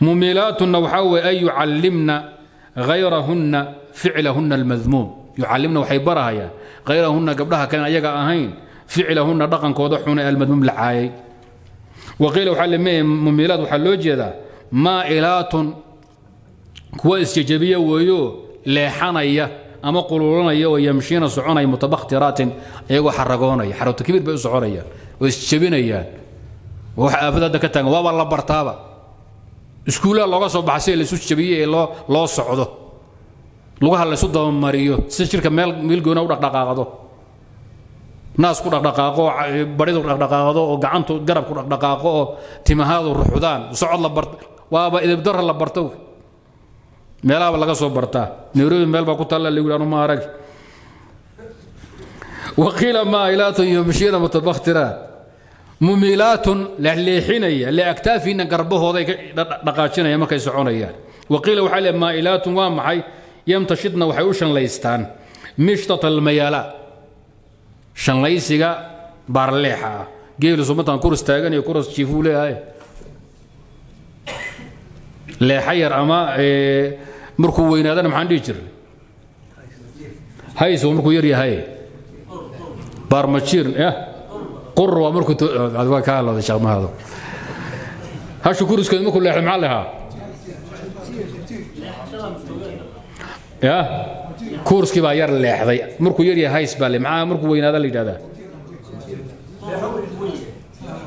Mumiilaatunna waxaa weeye an yucallimna ghayrahunna ficlahunna almadmuum yucallimna waxay barahayaan ghayrahunna gabdhaha kalen ayaga ahayn ficlahunna dhaqankooda xune almadmuum la caayay waqiila waxaa lemeeyahay mumiilaat waxaa loo jeedaa maa'ilaatun kuwa isjejabiya weeyo leexanaya ama qululanaya oo yamshiina soconaya mutabaktiraatin iyagoo xaragoonaya xarabta kibiir bay u soconayaan oo isjabinayaan wax aafad hadda ka taagan waaba la bartaaba iskuullaha looga soo baxa sida laisu jabiye ee loo socdo. Lugaha laysu dabamariyo si jirka meel miilgoona u dhaqdhaqaaqdo. Naas ku dhaqdhaqaaqo baridu dhaqdhaqaaqdo oo gacantu garab ku dhaqdhaqaaqo oo timahaadu ruxdaan socod la barta waaba idibdara la barto meelaha laga soo bartaa nairobi meel baa ku taalla lagu yidhi ma arag. Waqiila maa'ilaatun yumshiina mutabakhtiraat mumiilaatun leexleexinaya liaktaafiina garbahooday dhaqaajinaya markay soconayaan. Waqiila waxaa le maa'ilaatun waa maxay? Yamtashidna waxay u shanlaystaan. Mishtata almayaala shanlaysiga baarleexa ah. Geelu sumataan taagan iyo kuras jiifuu leeyahay. Leexa yar ama markuu weynaadana maxaan dhihi jirnay hays waa markuu yar yahay. Baarmajiir waa markuu leexday maxaa lehaa ya? Kuurskii baa yar leexday. Markuu yar yahay hays baa le maxaa markuu weynaada la yidhahdaa?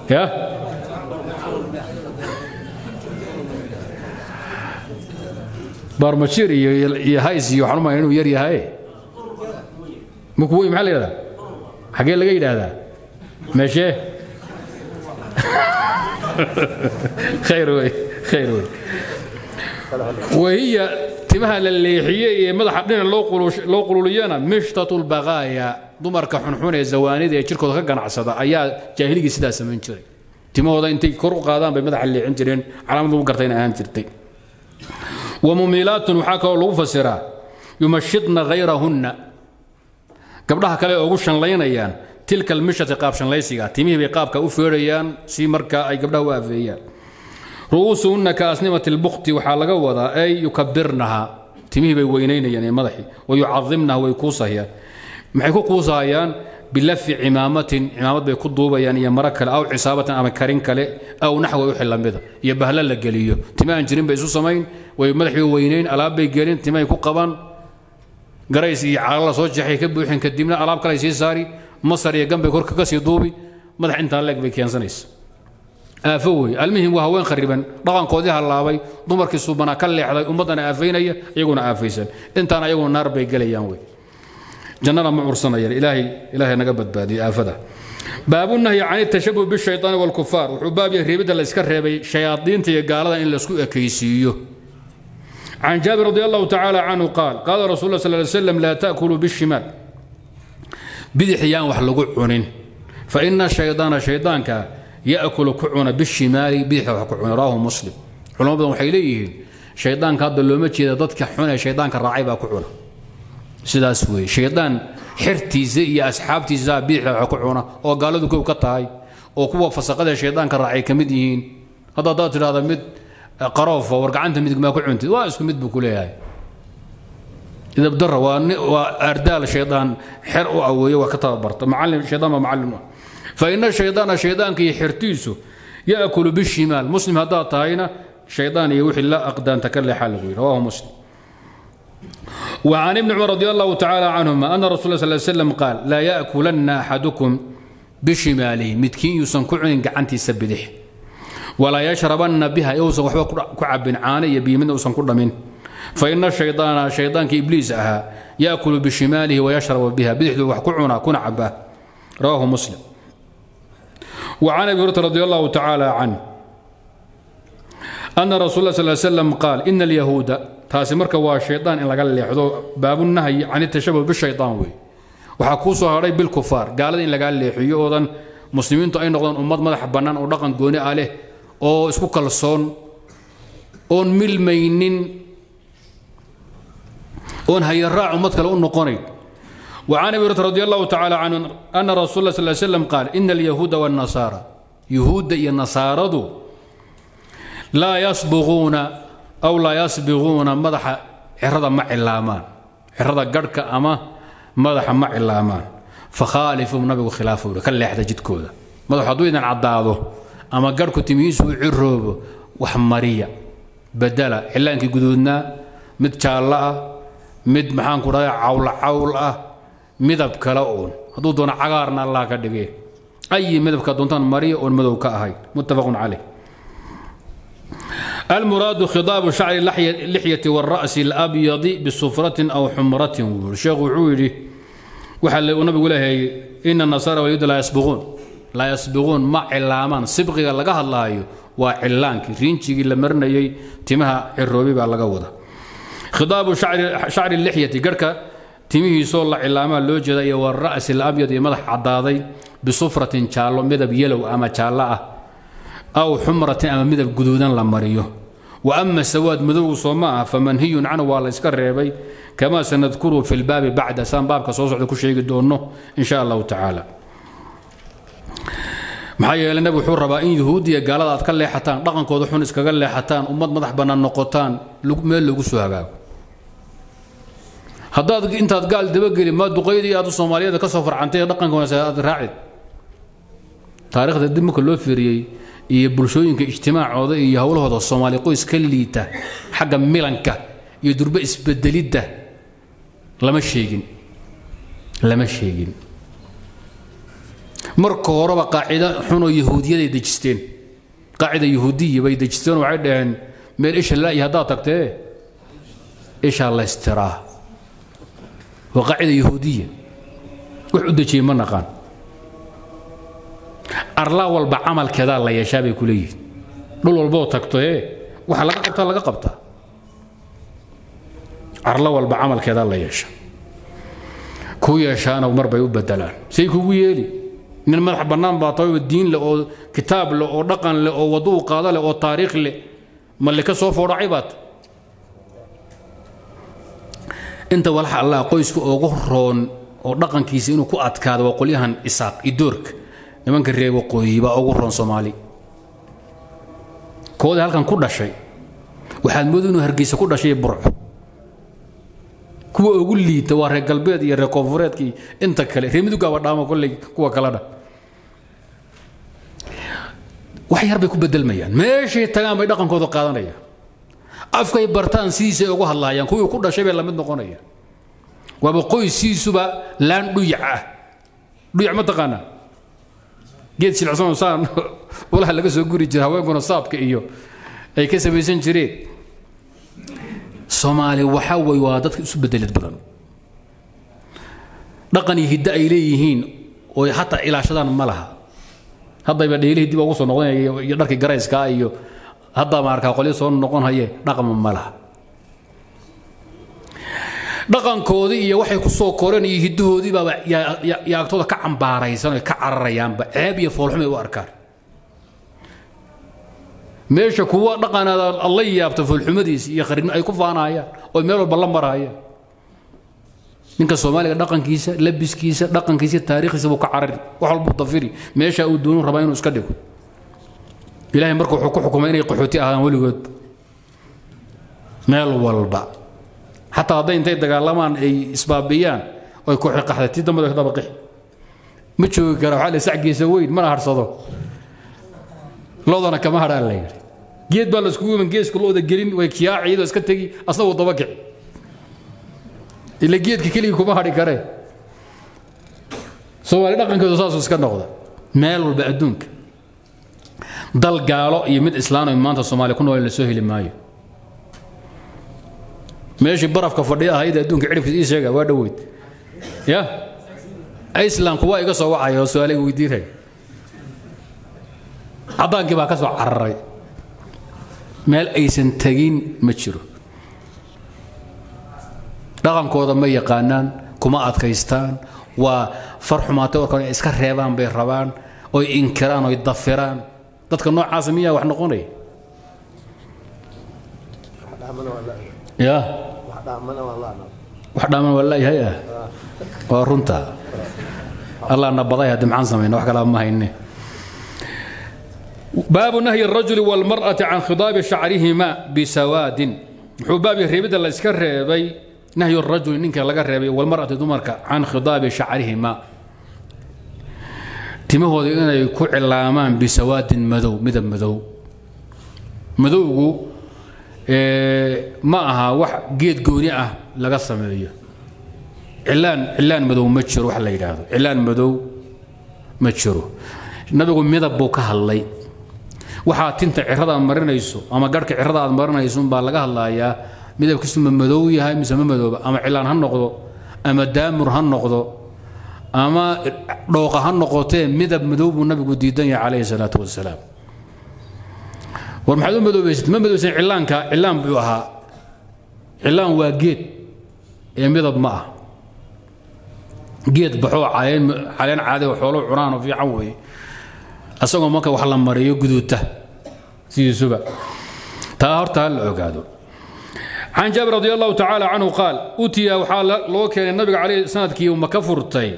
Ya? Baarmajiir iyo iyo hays iyo waxaan umaya inuu yar yahay. Markuu wey maxaa la yidhahdaa? Xaggee laga yidhaahdaa meeshee khayr wey khayr wey wahiya timaha la leexiyey ee madaxa dhinac loo qululiyana mishtatu lbaqaaya dumarka xunxun ee zawaanida ee jirkooda ka ganacsada ayaa jaahiligii sidaa samayn jiray. Timahooda intay kor u qaadaan bay madaxa leexin jireen calaamad lagu gartay inay ahaan jirtay. Wamumiilaatun waxaa kaloo lagu fasiraa yumashidna hayrahunna gabdhaha kale ugu shanlaynayaan tilka almishati qaab shanlaysiga timihii qaabka u feedhayaan si markaa ay gabdhaha u aafeeyaan ru'uusuhunna ka asnimati lbukti waxaa laga wadaa ay yukabirnaha timihii bay weynaynayaan ee madaxii wayucadimnaha way kuusahayaan maxay ku kuusahayaan bilafi cimaamatin cimaamad bay ku duubayaan iyo maro kale aw cisaabatin ama karin kale aw naxwa wixii lamida iyo bahla la geliyo. Tima aan jirin bay isu samayn way madaxii weynayn alaab bay gelin timahay ku qaban. Garays iyo cala la soo jeexay ka buuxin kadibna alaab kale sii saari masar iyo gambay kor kaga sii duubi madax intaa leeg bay keensanaysa. Aafo wey almihim waa haween khariban dhaqankoodii halaabay dumarkii suubanaa ka leexday ummaddana aafaynaya iyaguna aafaysan intaan ayaguna naar bay gelayaan wey jannada ma cursanayaan ilaahay ilaahay naga badbaadiyo aafada. Baabunahyi can tashabuh bishaytaani walkufaar wuxuu baab yahay reebidda la reebay shayaadiinta iyo gaalada in la isku ekaysiiyo. Can jaabir radi allahu tacaala canhu qaal qaala rasuul sal ly slam laa ta'kuluu bishimaal بدحيان وحلقو عونين فإن الشيطان شيطانك يأكل كعون بالشمال بدحي وحكعون راه مسلم. علماء حيليه. شيطان كاد لو متشي ضدك حون شيطان كراعي باكعون سداسوي شيطان زي يا أصحاب تيزا بدحي وحكعون أو قالوا ذوك كتاي. أو كوب فسقد الشيطان كراعي كمديين هذا ضد هذا مد قروف ورقعنت مد ما كعونت واسكو مد بكولي idabdara waa waa ardaal shaydaan xer u aweeye waa ka tababarta macallin shaydaan baa macallin u ah fa ina shaydaana shaydaanka iyo xertiisu yaakulu bishimaal muslim haddaad tahayna shaydaan iyo wixii la aqdaanta ka leexaa lagu yidhi rawahu muslim وعن ابن عمر رضي الله تعالى عنهما أن رسول الله صلى الله عليه وسلم قال لا يأكلن أحدكم bishimaalihi midkiin yuusan ku cunin gacantiisa bidix walaa yashrabanna biha uusan waxba ku cabin caano iyo biyo faina shayaana shaydaanka ibliis ahaa yaakulu bishimaalihi wayashrabu biha bidixdu wax ku cunaa kuna cabaa. Rawaahu muslim. Wa can abi hurata radi allahu tacaala can ana rasul sal slam qaal ina alyahuuda taasi marka waa shaydaan in laga leexdo baabunahyi can tashabuh bishayaan wey waxaa kuu soo hadhay bilkufaar gaalada in lagaa leexiyo oodan muslimiintu ay noqdaan ummad madax bannaan oo dhaqan gooni a leh oo isku kalsoon oon milmaynin oon hayaraac ummad kale u noqonayn wa can abi hurata radi allahu tacala canhu ana rasul sal l slam qaal ina alyahuuda wاnnasaara yuhuudda iyo nasaaradu laa yasbiquuna aw laa yasbiquuna madaxa cirada ma cilaamaan. Cirada garhka ama madaxa ma cilaamaan. Fakhaalifum nabigu khilaafo ka leexda jidkooda. Madaxu hadduu idan caddaado ama garhku timihiisuu ciroobo wax mariya badala cilaankii guduudnaa mid jaallo مد محان كودا عول عول اه midab kale uun hadduu doono cagaarna allah ka dhige ayi midabka doontaan mariya oon madow ka ahayn muttafaqun caleyh المراد خضاب شعر اللحية والرأس الأبيض بصفرة أو حمرة الشيخ وعولي وحل النبي يقول إن النصارى واليهود لا يسبغون لا يسبغون مع علامان سبغي لقاها الله وعلانك رينشي لمرنا تمها الروبي بقى خضاب khidaabu shacri lixyati. Garhka timihiisoo la cilaamaa loo jeeda iyo wa ra'si labyad iyo madax cadaaday bisufratin jaallo midab yelow ama jaallo ah aw xumratin ama midab guduudan la mariyo. Wa ama sawaad madowgu soo ma ah fa manhiyun canhu waa la yska reebay. Kamaa sanadkuru fi lbaabi bacda saan baabka soo socda ku sheegi doonno in sha allahu tacaala. Maxaa yeele nebi wuxuu rabaa in yuhuudiya gaalada aad ka leexataan dhaqankooda xun iskaga leexataan ummad madax bannaan noqotaan meel lagu soo hagaago haddaad intaad gaal dabageli ma duqaydii aad soomaaliyeed ka soo farcantay ee dhaqanka wanaagsan aad raacid. Taariikhda dib marka loo fiiriyey iyo bulshooyinka ijtimaacooda iyo howlahooda soomaali qoys ka liita xagga milanka iyo durbe isbedelidda lama sheegin. Lama sheegin. Marka horeba qaacida xunoo yahuudiyaday dejisteen. Qaacida yahuudiya bay dejisteen waxay dhaheen meel isha laayi haddaad tagtee ishaa la istiraa waa qaacida yahuudiya. Wax u dejiyey ma naqaan. Arlaa walba camalkeedaa la yeeshaa bay ku leeyihiin. Dhul walboo tagto ee waxa laga qabtaa laga qabtaa arla walba camalkeedaa la yeesha ku yeeshaana mar bay u bedelaan say kugu yeeli nin madax bannaan baa tahay oo diin leh oo kitaab leh oo dhaqan leh oo waddo u qaado leh oo taariikh leh. Malle ka soo foodhacay baad inta walaxa allah qoyska ugu roon oo dhaqankiisa inuu ku adkaado waa qolyahan isaaq idoorka nimanka reer waqooyi baa ugu roon soomaali. Koodii halkan ku dhashay waxaad moodu inuu hargeysa ku dhashay burco kuwa ugu liita waa reer galbeed iyo reer koonfureedkii inta kale. Reer midugaaba dhaamo kolley kuwa kalena wax bay ku bedelmayaan meeshay tagaan bay dhaqankooda qaadanayaan afkay bartaan sidiisay ugu hadlaayaan kuwii ku dhashay bay la mid noqonayaan waaba qoysiisuba laan dhuyac ah. Dhuyac ma taqaanaa? Geed silcsan saan [laughs] ulaha laga soo guri jira haweenkuna saabka iyo ay ka samaysan jireen. Soomaali waxa wey waa dadka isu bedelid badan. Dhaqan iyo hiddo ay leeyihiin oo hataa ilaashadaan ma laha. Haddayba dheelihii dib ugu soo noqdanaya iyo dharkii garayskaa iyo haddaa ma arkaa qolyo soo noqon haye dhaqma ma laha. Dhaqankoodii iyo waxay ku soo koreen iyo hiddahoodii baaba ka cambaaraysan oo ka cararayaanba ceeb iyo foolxumay u arkaan. Meesha kuwa dhaqanaada alla yaabta foolxumadiisa iyo kharibni ay ku faanayaan oo meel walba la marayaan ninka soomaaliga dhaqankiisa labiskiisa dhaqankiisa taariikhdiisa buu ka carari wax walbuu dafiri. Meesha uu doonu rabaa inuu iska dhigo ilaahay marka wuxuu ku xukumay inay qaxooti ahaan weligood meel walba. Xataa hadday intay dagaalamaan ay isbaabiyaan oy ku qaxda tii dambada ka dabaqi. Ma joogi kara waxaa la sacgiisa weyn mana harsado. Loodana kama hadhaan la yidhi. Geed baa la iskugu iman geeska looda gelin way kiyaaci iska tegi asna wuu daba kici ila geedka keligii kuma hadhi karee soomaali dhaqankeedu saasuu iska noqda. Meel walba adduunka dal gaalo iyo mid islaano maanta soomaaliya ku nool la soo heli maayo. Meeshii barafka fadhiya ahayd adduunka cidhibkiis ii sheega waa dhoweyd. Ya? Icelandku waa iga soo wacaya oo su'aaliga weydiinay caddaankii baa ka soo cararay meel aysan tegin ma jiro. Dhaqankooda ma yaqaanaan kuma adkaystaan. Waa far xumaatay warkan iska reebaan bay rabaan oy inkiraan oy dafiraan dadka noocaasa miyaa wax noqonaya ya wax dhaaman waa laayahay ah waa runta allah na baday haddi maxaan samayna wax kalaa ma hayne baabu nahyi الrajuli wاlmarأaةi can khidaabi shacrihima bisawaadin wuxuu baab yahay reebidda la iska reebay nahyu الrajuli ninka laga reebay wاlmarأati dumarka can khidaabi shacrihima timahooda inay ku cilaamaan bisawaadin madow midab madow. Madowgu ma aha wax geed gooni ah laga sameeyo. Cilaan cilaan madow ma jiro wax la yidhaahdo. Cilaan madow ma jiro. Nabigu midab buu ka hadlay. Waxaa tinta cirada marinayso ama garhka cirada aad marinayso umbaa laga hadlayaa midabkiisu ma madow yahay mise ma madooba ama cilaan ha noqdo ama daamur ha noqdo ama dhooqa ha noqotee midab madow buu nabigu diidan yahay calayhi salaatu wasalaam war maxaad u madoobaysat ma madoobaysan cilaanka cilaan buu ahaa. Cilaan waa geed ee midab ma ah geed baxoo caleen caadi oo xoolo cunaan oo fiican weeye. Asagoo marka wax la mariyo guduuta sidiisuba taa horta la ogaado. Can jaabir radi allahu tacaala canhu qaal utiya waxaa loo keenay nabiga caleyh sannadkii ma ka furtay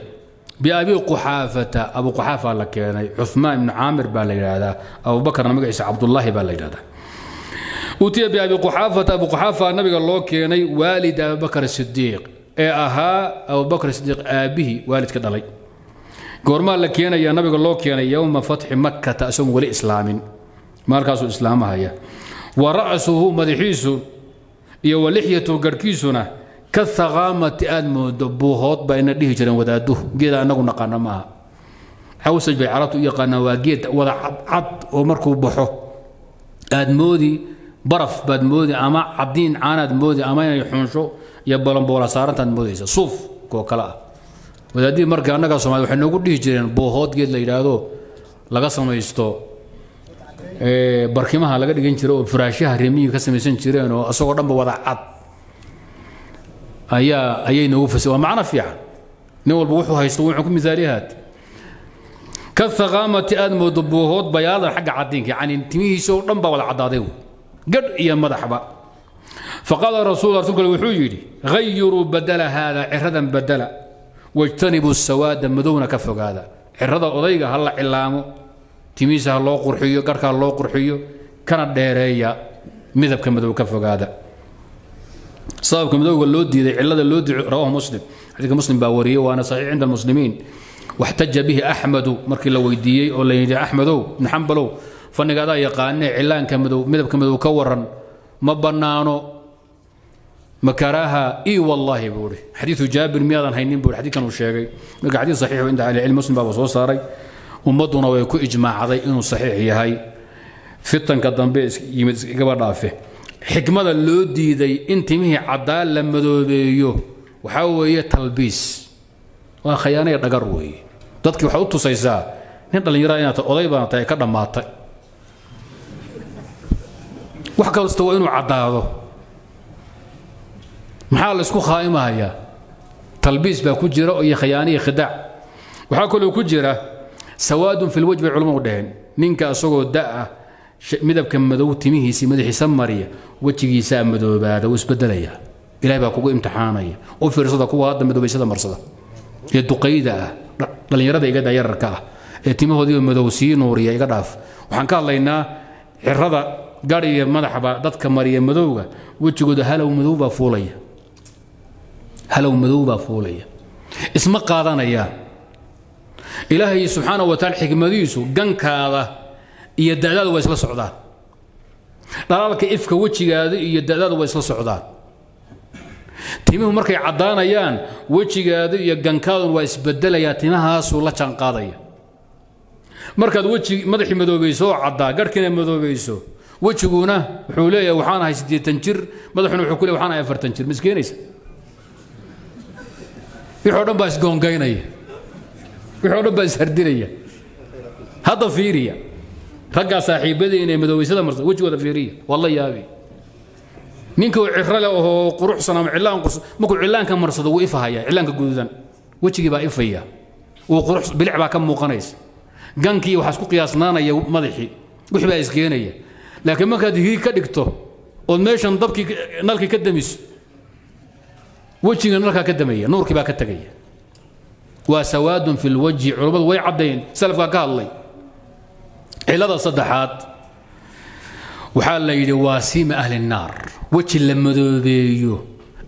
biabi quxaafata abu quxaafa la keenay cumaan ibnu caamir baa la yidhaahdaa abubakarna magaciisa cabdullaahi baa la yidhahdaa utiya biabi quxaafata abu quxaafa nabiga loo keenay waalid abubakar sidiiq ee ahaa abubakr sidiiq aabbihii waalidka dhalay goormaa la keenaya nabiga loo keenay yowma fatxi makkata isagoon weli islaamin maalkaasuu islaamahaya wa ra'suhu madaxiisu iyo wa lixyatuhu garhkiisuna ka haqaamati aad moodo buuhood baa ina dhihi jireen wadaaduhu. Geeda anagu naqaana maaha. Xawsaj bay carabtu u yaqaanaan waa geed wada cadcad oo markuu baxo aad moodi baraf baad moodi ama cadiin caanaad moodi ama inay xunsho iyo balanboola saarantaad moodaysa. Suuf koo kale ah. Wadaadihii marka annaga soomali waxay noogu dhihi jireen buuhood geed la yidhaahdo laga samaysto barkimaha laga dhigan jira oo furaashyaha remiyi ka samaysan jireen oo isagoo dhanba wada cad ayaa ayay noogu fas waa macno fiican. Nin walba wuxuu haysto wuxuu ku misaaliyahaat ka thaqaamati aad moodo buuhood bayaadan xagga cadiinka yacni timihiisa oo dhan baa wada caddaaday gadh iyo madaxba. Faqaala rasuul rasuulka wuxuu yidhi hayiruu badala haada ciradan badala. Wاjtanibuu sawaada madowna ka fogaada. Cirada odayga ha la cilaamo timihiisa ha loo qurxiyo garhka loo qurxiyo kana dheereeya midabka madow ka fogaada sababka madowga loo diiday cilada loo diiday rawahu muslim. Xadiidka muslim baa wariyey waana saxiix cinda almuslimiin. Waxtaja bihi axmedu markii la weydiiyey oo la yidhi axmedow ibn xambalow fanniga adaa yaqaanee cilaanka madow midabka madow ka waran ma bannaano makaraaha i wallaahi buu ihi xadiidu jaabir miyaadan haynin buu xadiidkan uu sheegay. Marka xadiid saxiixu inta ahli cilmi muslim baaba soo saaray. Ummadduna way ku ijmaacday inuu saxiix yahay. Fitanka dambe yimid igaba dhaafe xikmada loo diiday in timihii caddaan la madoobeeyo waxaa weeye talbiis. Waa khayaanaya dhagar weeye. Dadkii waxaad u tusaysaa nin dhallinyarada inaad oday baana tahay ka dhammaatay. Wax kasta waa inuu caddaado. Maxaa la isku khaa'imahayaa talbiis baa ku jira iyo khayaaniya khidaac waxaa kaloo ku jira sawaadun fi lwaj bay dheheen ninka asagoo da'a midabka madow timihiisii madaxiisa mariya wejigiisaa madoobaada wuu isbedelaya. Ilahay baa kugu imtixaanaya. U fiirsada kuwa hadda madoobaysada marsada. Ee duqayda ah dhallinyarada iga dayararka ah ee timahoodiiba madow sii nuuriya iga dhaaf. Waxaan ka hadlaynaa cirada gadhi iyo madaxba dadka mariya madowga wejigooda halow madow baa fuulaya. Halow madow baa fuulaya. Isma qaadanayaan ilaahay subxaana wa taala xikmadiisu gankaada iyo da'daadu waa isla socdaan. Dhalaalka ifka wejigaada iyo da'daadu waa isla socdaan. Timuhu markay caddaanayaan wejigaada iyo gankaadun waa isbedelayaa timahaasuu la jaanqaadaya. Markaad weji madaxii madoobayso oo caddaa garhkiina madoobayso wejiguna wuxuu leeyahay waxaan ahay siddeetan jir. Madaxuna wuxuu ku leeyahay waxaan ahay afartan jir. Miskeenaysa wixii o dhan baa isgoongaynaya wixii o dhan baa ishardinaya hadda fiiriya raggaa saaxiibadii inay madoobaysada marsa wejigooda fiiriya. Waa la yaabi. Ninka leh oo quruxsan ama cilaan qursan markuu cilaanka marsado wuu ifahaya cilaanka guduudan. Wejigii baa ifaya wuu qurux bilic baa ka muuqanaysa. Gankii waxaa isku qiyaasnaanaya madaxii wixii baa iskeenaya. Laakiin markaad hiig ka dhigto ood meeshan dabkii nalkii ka damiso wejiga nalkaa ka damaya nuurkii baa ka tegaya waa sawaadun fi lwajhi culummadu way caddayn ka hadlay cilada saddexaad waxaa la yidhi waa siima ahli naar. Weji la madoobeeyo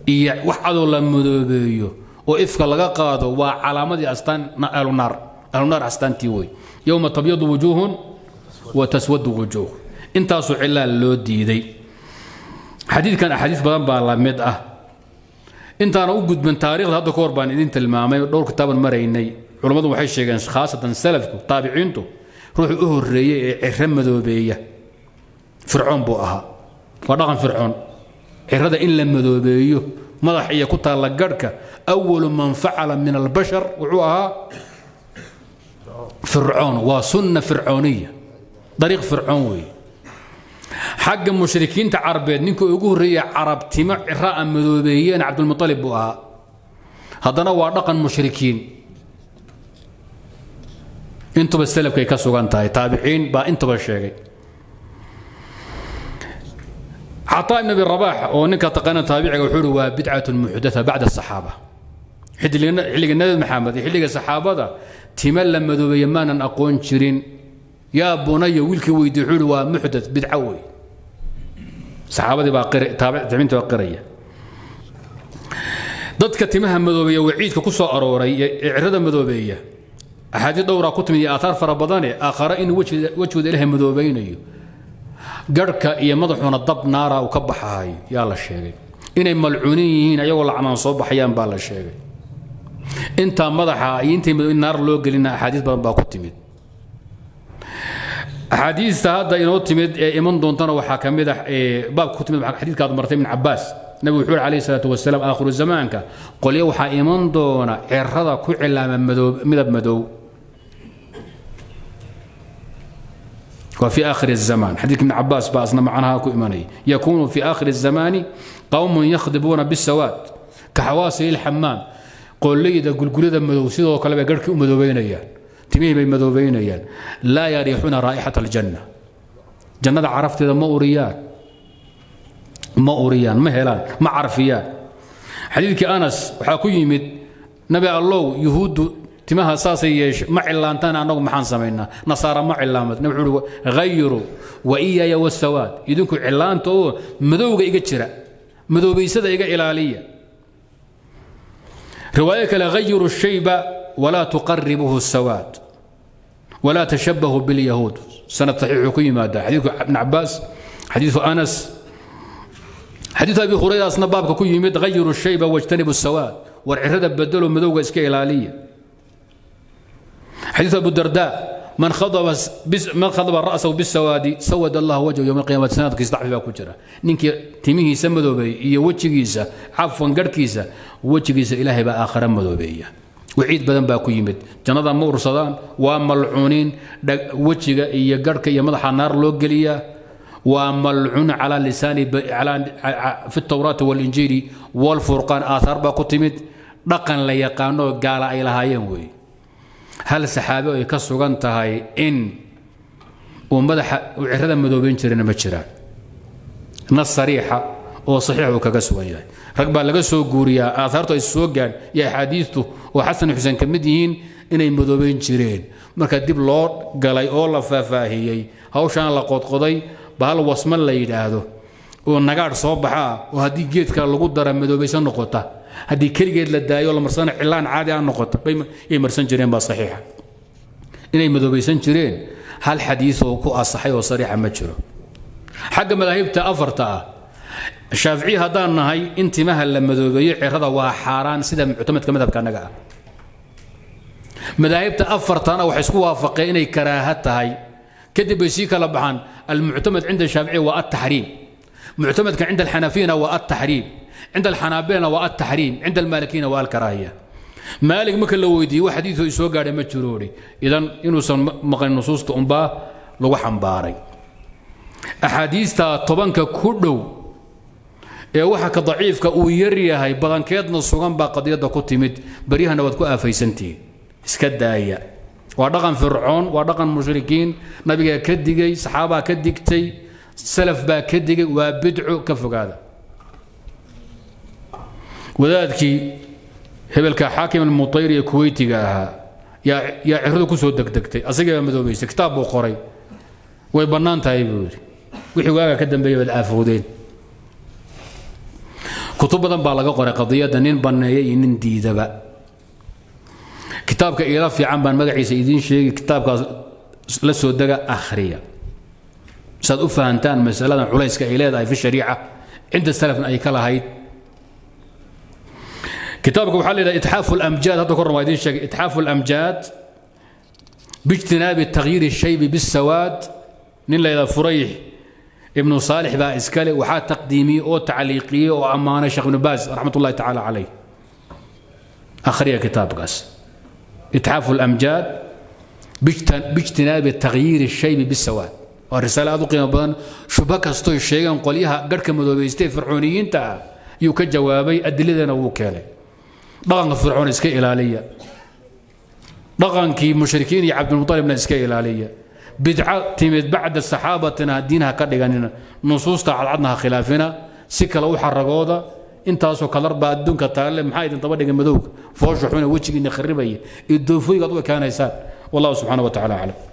iyo wax cadoo la madoobeeyo oo ifka laga qaado waa calaamadii astaan ahlunaar astaantii wey yowma tabyadu wujuuhun wa taswadu wujuuh. Intaasoo cilaa loo diiday. Xadiidkan axaadiis badan baa la mid ah. Intaana u gudban taarikhda hadda ka hor baan idin tilmaamay dhowr kitaaban maraynay. Culammadu waxay sheegeen khaasatan salafku taabiciintu ruuxu u horreeyey ee ciro madoobeeya fircoon buu ahaa. Waa dhaqan fircoon. Cirada in la madoobeeyo madax iyo ku taalla garhka awalu man facala min albashar wuxuu ahaa fircoon. Waa sunna fircooniya. Dariiq fircoon weeye. Xagga mushrikiinta carabeed ninka ugu horreeya carabtimo ciraa madoobeeyeen cabdulmualib buu ahaa. Haddana waa dhaqan mushrikiin intuba salafkay ka sugan tahay taabiciin baa intuba sheegay. Caطaa ibn abi rabax oo ninka taqaana taabiciga wuxuu uhi waa bidcatun muxdatha bacda asaxaaba xilliga nabi maxamed iyo xilliga saxaabada tima la madoobeeye maanan aqoon jirin. Yaa bunaya wiilkii weydiye wuxuu uhi waa muxdath bidco wey saxaabadii baa taabiciinta baa qiraya. Dadka timaha madoobeeya waciidka ku soo arooray ee cirada madoobeeya axaadiis dhowraa ku timid iyo aataar fara badane aakhare inuu wejigooda ilaahay madoobaynayo. Garhka iyo madaxuuna dab naara uu ka baxahayo yaa la sheegay. Inay malcuunin yihiin ayagoo lacnaan soo baxayaan baa la sheegay. Intaa madaxa iyo intay naar loo gelina axaadiis badan baa ku timid. Axaadiista hadda inoo timid ee iman doontana waxaa ka mid ah baabka ku timid xadiidka aad martay ibn cabaas nabigu wuxuu yhi alayhi salaatu wasalaam aakhiru zamaanka. Qolyo waxaa iman doona cirada ku cilaama midab madow وفي آخر الزمان حديث ابن عباس بأسنا معناها كو إيماني يكون في آخر الزمان قوم يخضبون بالسواد كحواسي الحمام قول لي إذا قل قل إذا مدوسيد وكلا بقرك مدوبين أيان تميه بين مدوبين أيان لا يريحون رائحة الجنة جنة عرفت إذا ما أوريان ما أوريان ما هلان ما عرفيان حديثك أنس وحاكو يمد نبي الله يهود timaha saasay yeeshe ma cilaantaan annagu maxaan samaynaa nasaara ma cilaamad nabi wuxuu uhi wa iyaya wasawaad idinku cilaanta oo madowga iga jira madoobaysada iga ilaaliya. Riwaayo kale ghayiru shayba walaa tuqaribuhu sawaad walaa tashabahu bilyahuud sanad saxiixuu ku yimaada xadiidku ibn cabaas xadiidu anas xadiidu abi hurayra baabka ku yimid ghayiru shayba wajtanibu sawaad. War cirada bedelo madowga iska ilaaliya xadiiث abu darda man khadaba ra'sahu bisawaadi sawad allah wajhu yowm alqiyamati sanadkiisa dacfi baa ku jira. Ninkii timihiisa madoobeeya iyo wejigiisa cafwan garhkiisa wejigiisa ilaahay baa aakhara madoobeeya. Waciid badan baa ku yimid. Jannada ma ursadaan waa malcuuniin wejiga iyo garhka iyo madaxa naar loo geliyaa. Waa malcuun calaa lisaani fi tawraati walinjiili walfurqaan aaaar baa ku timid. Dhaqan la yaqaanoo gaala ay hal saxaabe ay ka sugan tahay in uu madaxa cirada madoobeyn jirana ma jiraan. Nas sariixa oo saxiix uu kaga sugan yahay. Rag baa laga soo guuriyaa aahaartu ay soo gaadh iyo axaadiistu oo xasan xuseen ka mid yihiin inay madoobeyn jireen. Marka dib loo galay oo la faahfaahiyey hawshaan la qodqoday bahal wasma la yidhaahdo oo nagaadh soo baxaa oo haddii geedka lagu dara madoobaysan noqota haddii keligeed la daayo la marsana cilaan caadi aan noqota bay marsan jireen baa saxiixa. Inay madoobaysan jireen hal xadiis oo ku asaxay oo sariixa ma jiro. Xagga madaahibta afarta ah shaaficiyi haddaan nahay in timaha la madoobeeyo cirada waa xaaraan sida muctamadka madhabka annaga ah. Madaahibta afartana waxay isku waafaqeen inay karaaha tahay. Kadib bay sii kala baxaan almuctamad cinda shaaficiya waa ataxriim muctamadka cinda alxanafiyana waa ataxriim cinda alxanaabilana waa ataxriim cinda almaalikiyina waa alkaraahiya maalig marka la weydiiyey wax xadiidu ay soo gaadhay ma jiroodhi idan inuusan maqlin nusuusta unbaa lagu xambaaray axaadiista tobanka ku dhow ee waxa ka daciifka uu yar yahay badankeedna sugan baa qadiyadda ku timid baryahana waad ku aafaysantihiin iska daaya waa dhaqan fircoon waa dhaqan mushrikiin nabigaa ka digay salaf baa ka digay waa bidco ka fogaada. wadaadkii hebelka xaakim almutayr ee kuweytiga ahaa yaa ciradu ku soo degdegtay asagii baa madoobaysay kitaab buu qoray way bannaan tahay buu yidhi wixii waaga ka dambeeya baad aafoodeen kutub badan baa laga qoray qadiyadda nin banneeya iyo nin diidaba kitaabka iila fiican baan magaciisa idiin sheegi kitaabkaas la soo dega akhriya saad u fahantaan masaladan culayska ay leedahay fi shariica? Cinda salafna ay ka lahayd. Kitaabka waxaa la yidhaha itxaafu lamjaad hadda korna waa idiin sheegay. Itxaafu lamjaad biijtinaabi tagyiri shaybi bisawaad nin la yidhaha furayx ibnu saalix baa iskale waxaa taqdiimiyey oo tacliiqiyey oo ammaanay sheekh ibnu baas raxmat ullahi tacaala calayh. Akhriya kitaabkaas. Itxaafu lamjaad biijtinaabi tagyiri shaybi bisawaad waa risaale aad u qiimo badan. Shubho kastoy sheegeen qolyaha garhka madoobaystay fircooniyiinta ah yuu ka jawaabay adiladana wuu keenay. Dhaqanka fircoon iska ilaaliya. Dhaqankii mushrikiin iyo cabdilmutalibna iska ilaaliya. Bidca timid bacda saxaabatina diinha ka dhiganina. Nusuusta cadcadna ha khilaafina. Si kale u xaragooda. Intaasoo kalar baa adduunka taalle maxaa idin daba dhigay madowga? Foosha xuna kharibaya iyo doofooyiga u ekaanaysaan. Wallahu subxaana wa tacala aclam